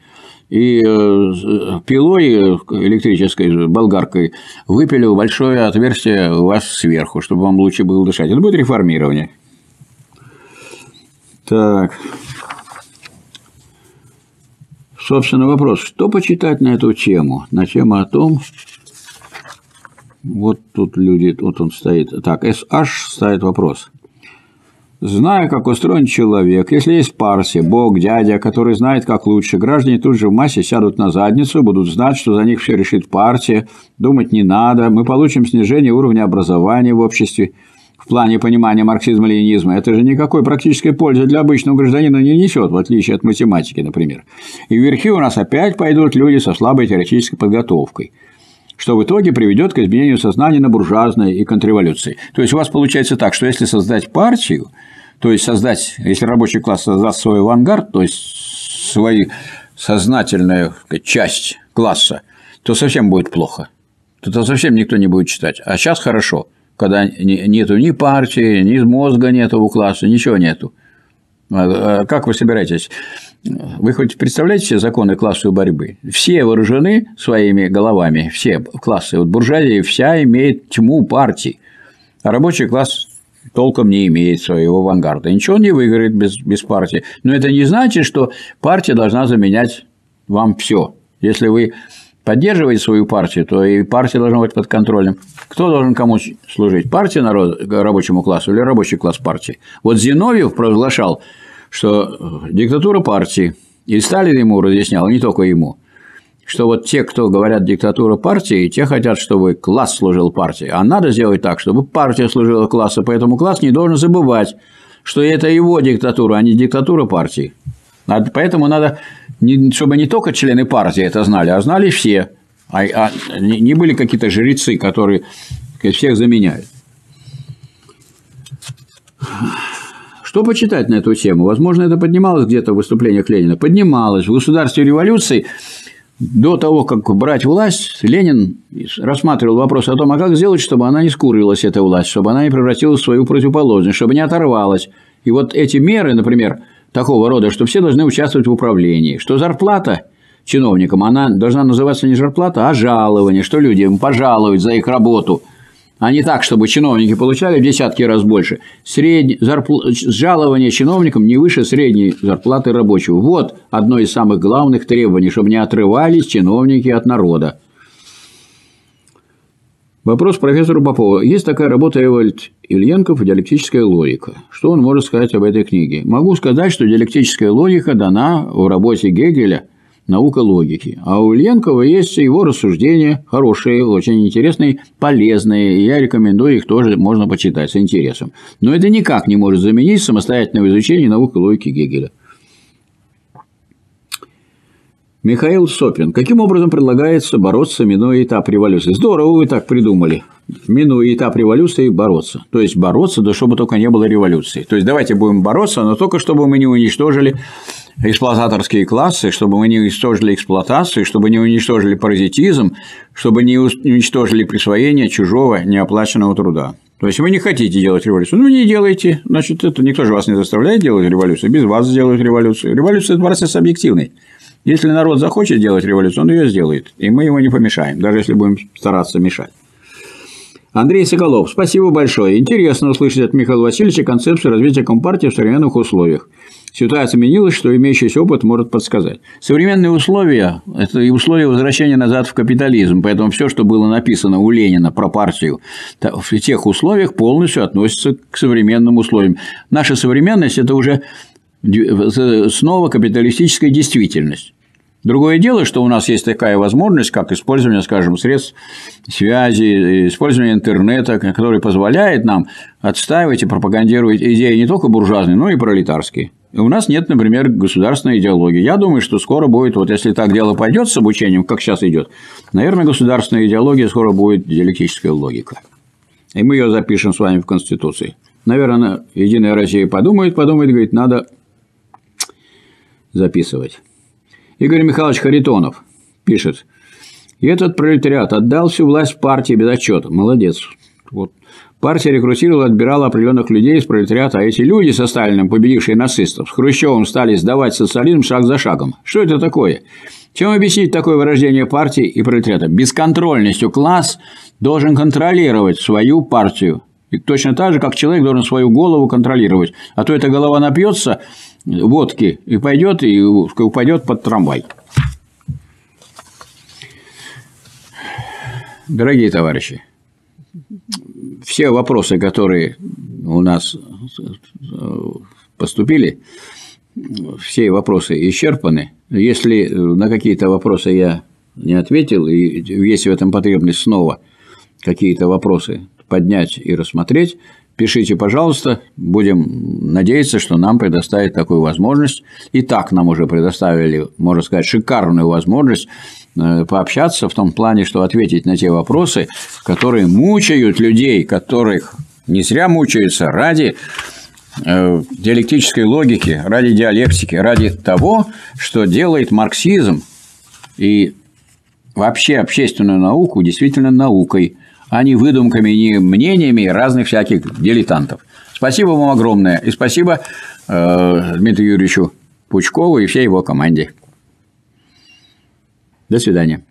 И э, пилой электрической, болгаркой, выпилю большое отверстие у вас сверху, чтобы вам лучше было дышать. Это будет реформирование. Так. Собственно, вопрос, что почитать на эту тему? На тему о том, вот тут люди, вот он стоит. Так, SH ставит вопрос. Зная, как устроен человек, если есть партия, бог, дядя, который знает, как лучше, граждане тут же в массе сядут на задницу, будут знать, что за них все решит партия, думать не надо, мы получим снижение уровня образования в обществе – в плане понимания марксизма-ленинизма, это же никакой практической пользы для обычного гражданина не несет, в отличие от математики, например. И вверхи у нас опять пойдут люди со слабой теоретической подготовкой что в итоге приведет к изменению сознания на буржуазной и контрреволюции. То есть у вас получается так, что если создать партию, то есть создать, если рабочий класс создаст свой авангард, то есть свою сознательную часть класса, то совсем будет плохо. То совсем никто не будет читать. А сейчас хорошо когда нету ни партии, ни мозга нету у класса, ничего нету. А, а как вы собираетесь? Вы хоть представляете себе законы классовой борьбы? Все вооружены своими головами, все классы. Вот буржуазия вся имеет тьму партий, а рабочий класс толком не имеет своего авангарда. Ничего он не выиграет без, без партии. Но это не значит, что партия должна заменять вам все. Если вы поддерживаете свою партию, то и партия должна быть под контролем. Кто должен кому служить? Партия народ, рабочему классу или рабочий класс партии? Вот Зиновьев провозглашал, что диктатура партии, и Сталин ему разъяснял, не только ему, что вот те, кто говорят диктатура партии, те хотят, чтобы класс служил партии. А надо сделать так, чтобы партия служила классу, поэтому класс не должен забывать, что это его диктатура, а не диктатура партии. Поэтому надо, чтобы не только члены партии это знали, а знали все. А, а не были какие-то жрецы, которые всех заменяют. Что почитать на эту тему? Возможно, это поднималось где-то в выступлениях Ленина. Поднималось. В государстве революции до того, как брать власть, Ленин рассматривал вопрос о том, а как сделать, чтобы она не скурилась, эта власть, чтобы она не превратилась в свою противоположность, чтобы не оторвалась. И вот эти меры, например, такого рода, что все должны участвовать в управлении, что зарплата чиновникам, она должна называться не зарплата, а жалование, что люди им пожалуют за их работу, а не так, чтобы чиновники получали в десятки раз больше. Средне... Зарпл... Жалование чиновникам не выше средней зарплаты рабочего. Вот одно из самых главных требований, чтобы не отрывались чиновники от народа. Вопрос профессору Попову. Есть такая работа Эвальд Ильенков «Диалектическая логика». Что он может сказать об этой книге? Могу сказать, что диалектическая логика дана в работе Гегеля «Наука логики». А у Ильенкова есть его рассуждения хорошие, очень интересные, полезные. И я рекомендую их тоже, можно почитать с интересом. Но это никак не может заменить самостоятельное изучение науки логики Гегеля. Михаил Сопин. Каким образом предлагается бороться, минуя этап революции? Здорово вы так придумали. Минуя этап революции, бороться. То есть, бороться, да чтобы только не было революции. То есть, давайте будем бороться, но только чтобы мы не уничтожили эксплуататорские классы, чтобы мы не уничтожили эксплуатацию, чтобы не уничтожили паразитизм, чтобы не уничтожили присвоение чужого неоплаченного труда. То есть вы не хотите делать революцию, ну не делайте, значит, это никто же вас не заставляет делать революцию, без вас сделают революцию. Революция – это процесс объективный. Если народ захочет делать революцию, он ее сделает, и мы его не помешаем, даже если будем стараться мешать. Андрей Соколов, спасибо большое. Интересно услышать от Михаила Васильевича концепцию развития Компартии в современных условиях. Ситуация изменилась, что имеющийся опыт может подсказать. Современные условия – это и условия возвращения назад в капитализм, поэтому все, что было написано у Ленина про партию, в тех условиях полностью относится к современным условиям. Наша современность – это уже снова капиталистическая действительность. Другое дело, что у нас есть такая возможность, как использование, скажем, средств связи, использование интернета, который позволяет нам отстаивать и пропагандировать идеи не только буржуазные, но и пролетарские. И у нас нет, например, государственной идеологии. Я думаю, что скоро будет, вот если так дело пойдет с обучением, как сейчас идет, наверное, государственная идеология скоро будет диалектическая логика. И мы ее запишем с вами в Конституции. Наверное, Единая Россия подумает, подумает, говорит, надо записывать. Игорь Михайлович Харитонов пишет. И этот пролетариат отдал всю власть партии без отчета. Молодец. Вот. Партия рекрутировала, отбирала определенных людей из пролетариата, а эти люди со Сталиным, победившие нацистов, с Хрущевым стали сдавать социализм шаг за шагом. Что это такое? Чем объяснить такое вырождение партии и пролетариата? Бесконтрольностью класс должен контролировать свою партию. И точно так же, как человек должен свою голову контролировать. А то эта голова напьется водки и пойдет и упадет под трамвай. Дорогие товарищи, все вопросы, которые у нас поступили, все вопросы исчерпаны. Если на какие-то вопросы я не ответил, и есть в этом потребность снова какие-то вопросы поднять и рассмотреть, пишите, пожалуйста. Будем надеяться, что нам предоставят такую возможность. И так нам уже предоставили, можно сказать, шикарную возможность э, пообщаться в том плане, что ответить на те вопросы, которые мучают людей, которых не зря мучаются ради э, диалектической логики, ради диалектики, ради того, что делает марксизм и вообще общественную науку действительно наукой – а не выдумками, не мнениями разных всяких дилетантов. Спасибо вам огромное. И спасибо э, Дмитрию Юрьевичу Пучкову и всей его команде. До свидания.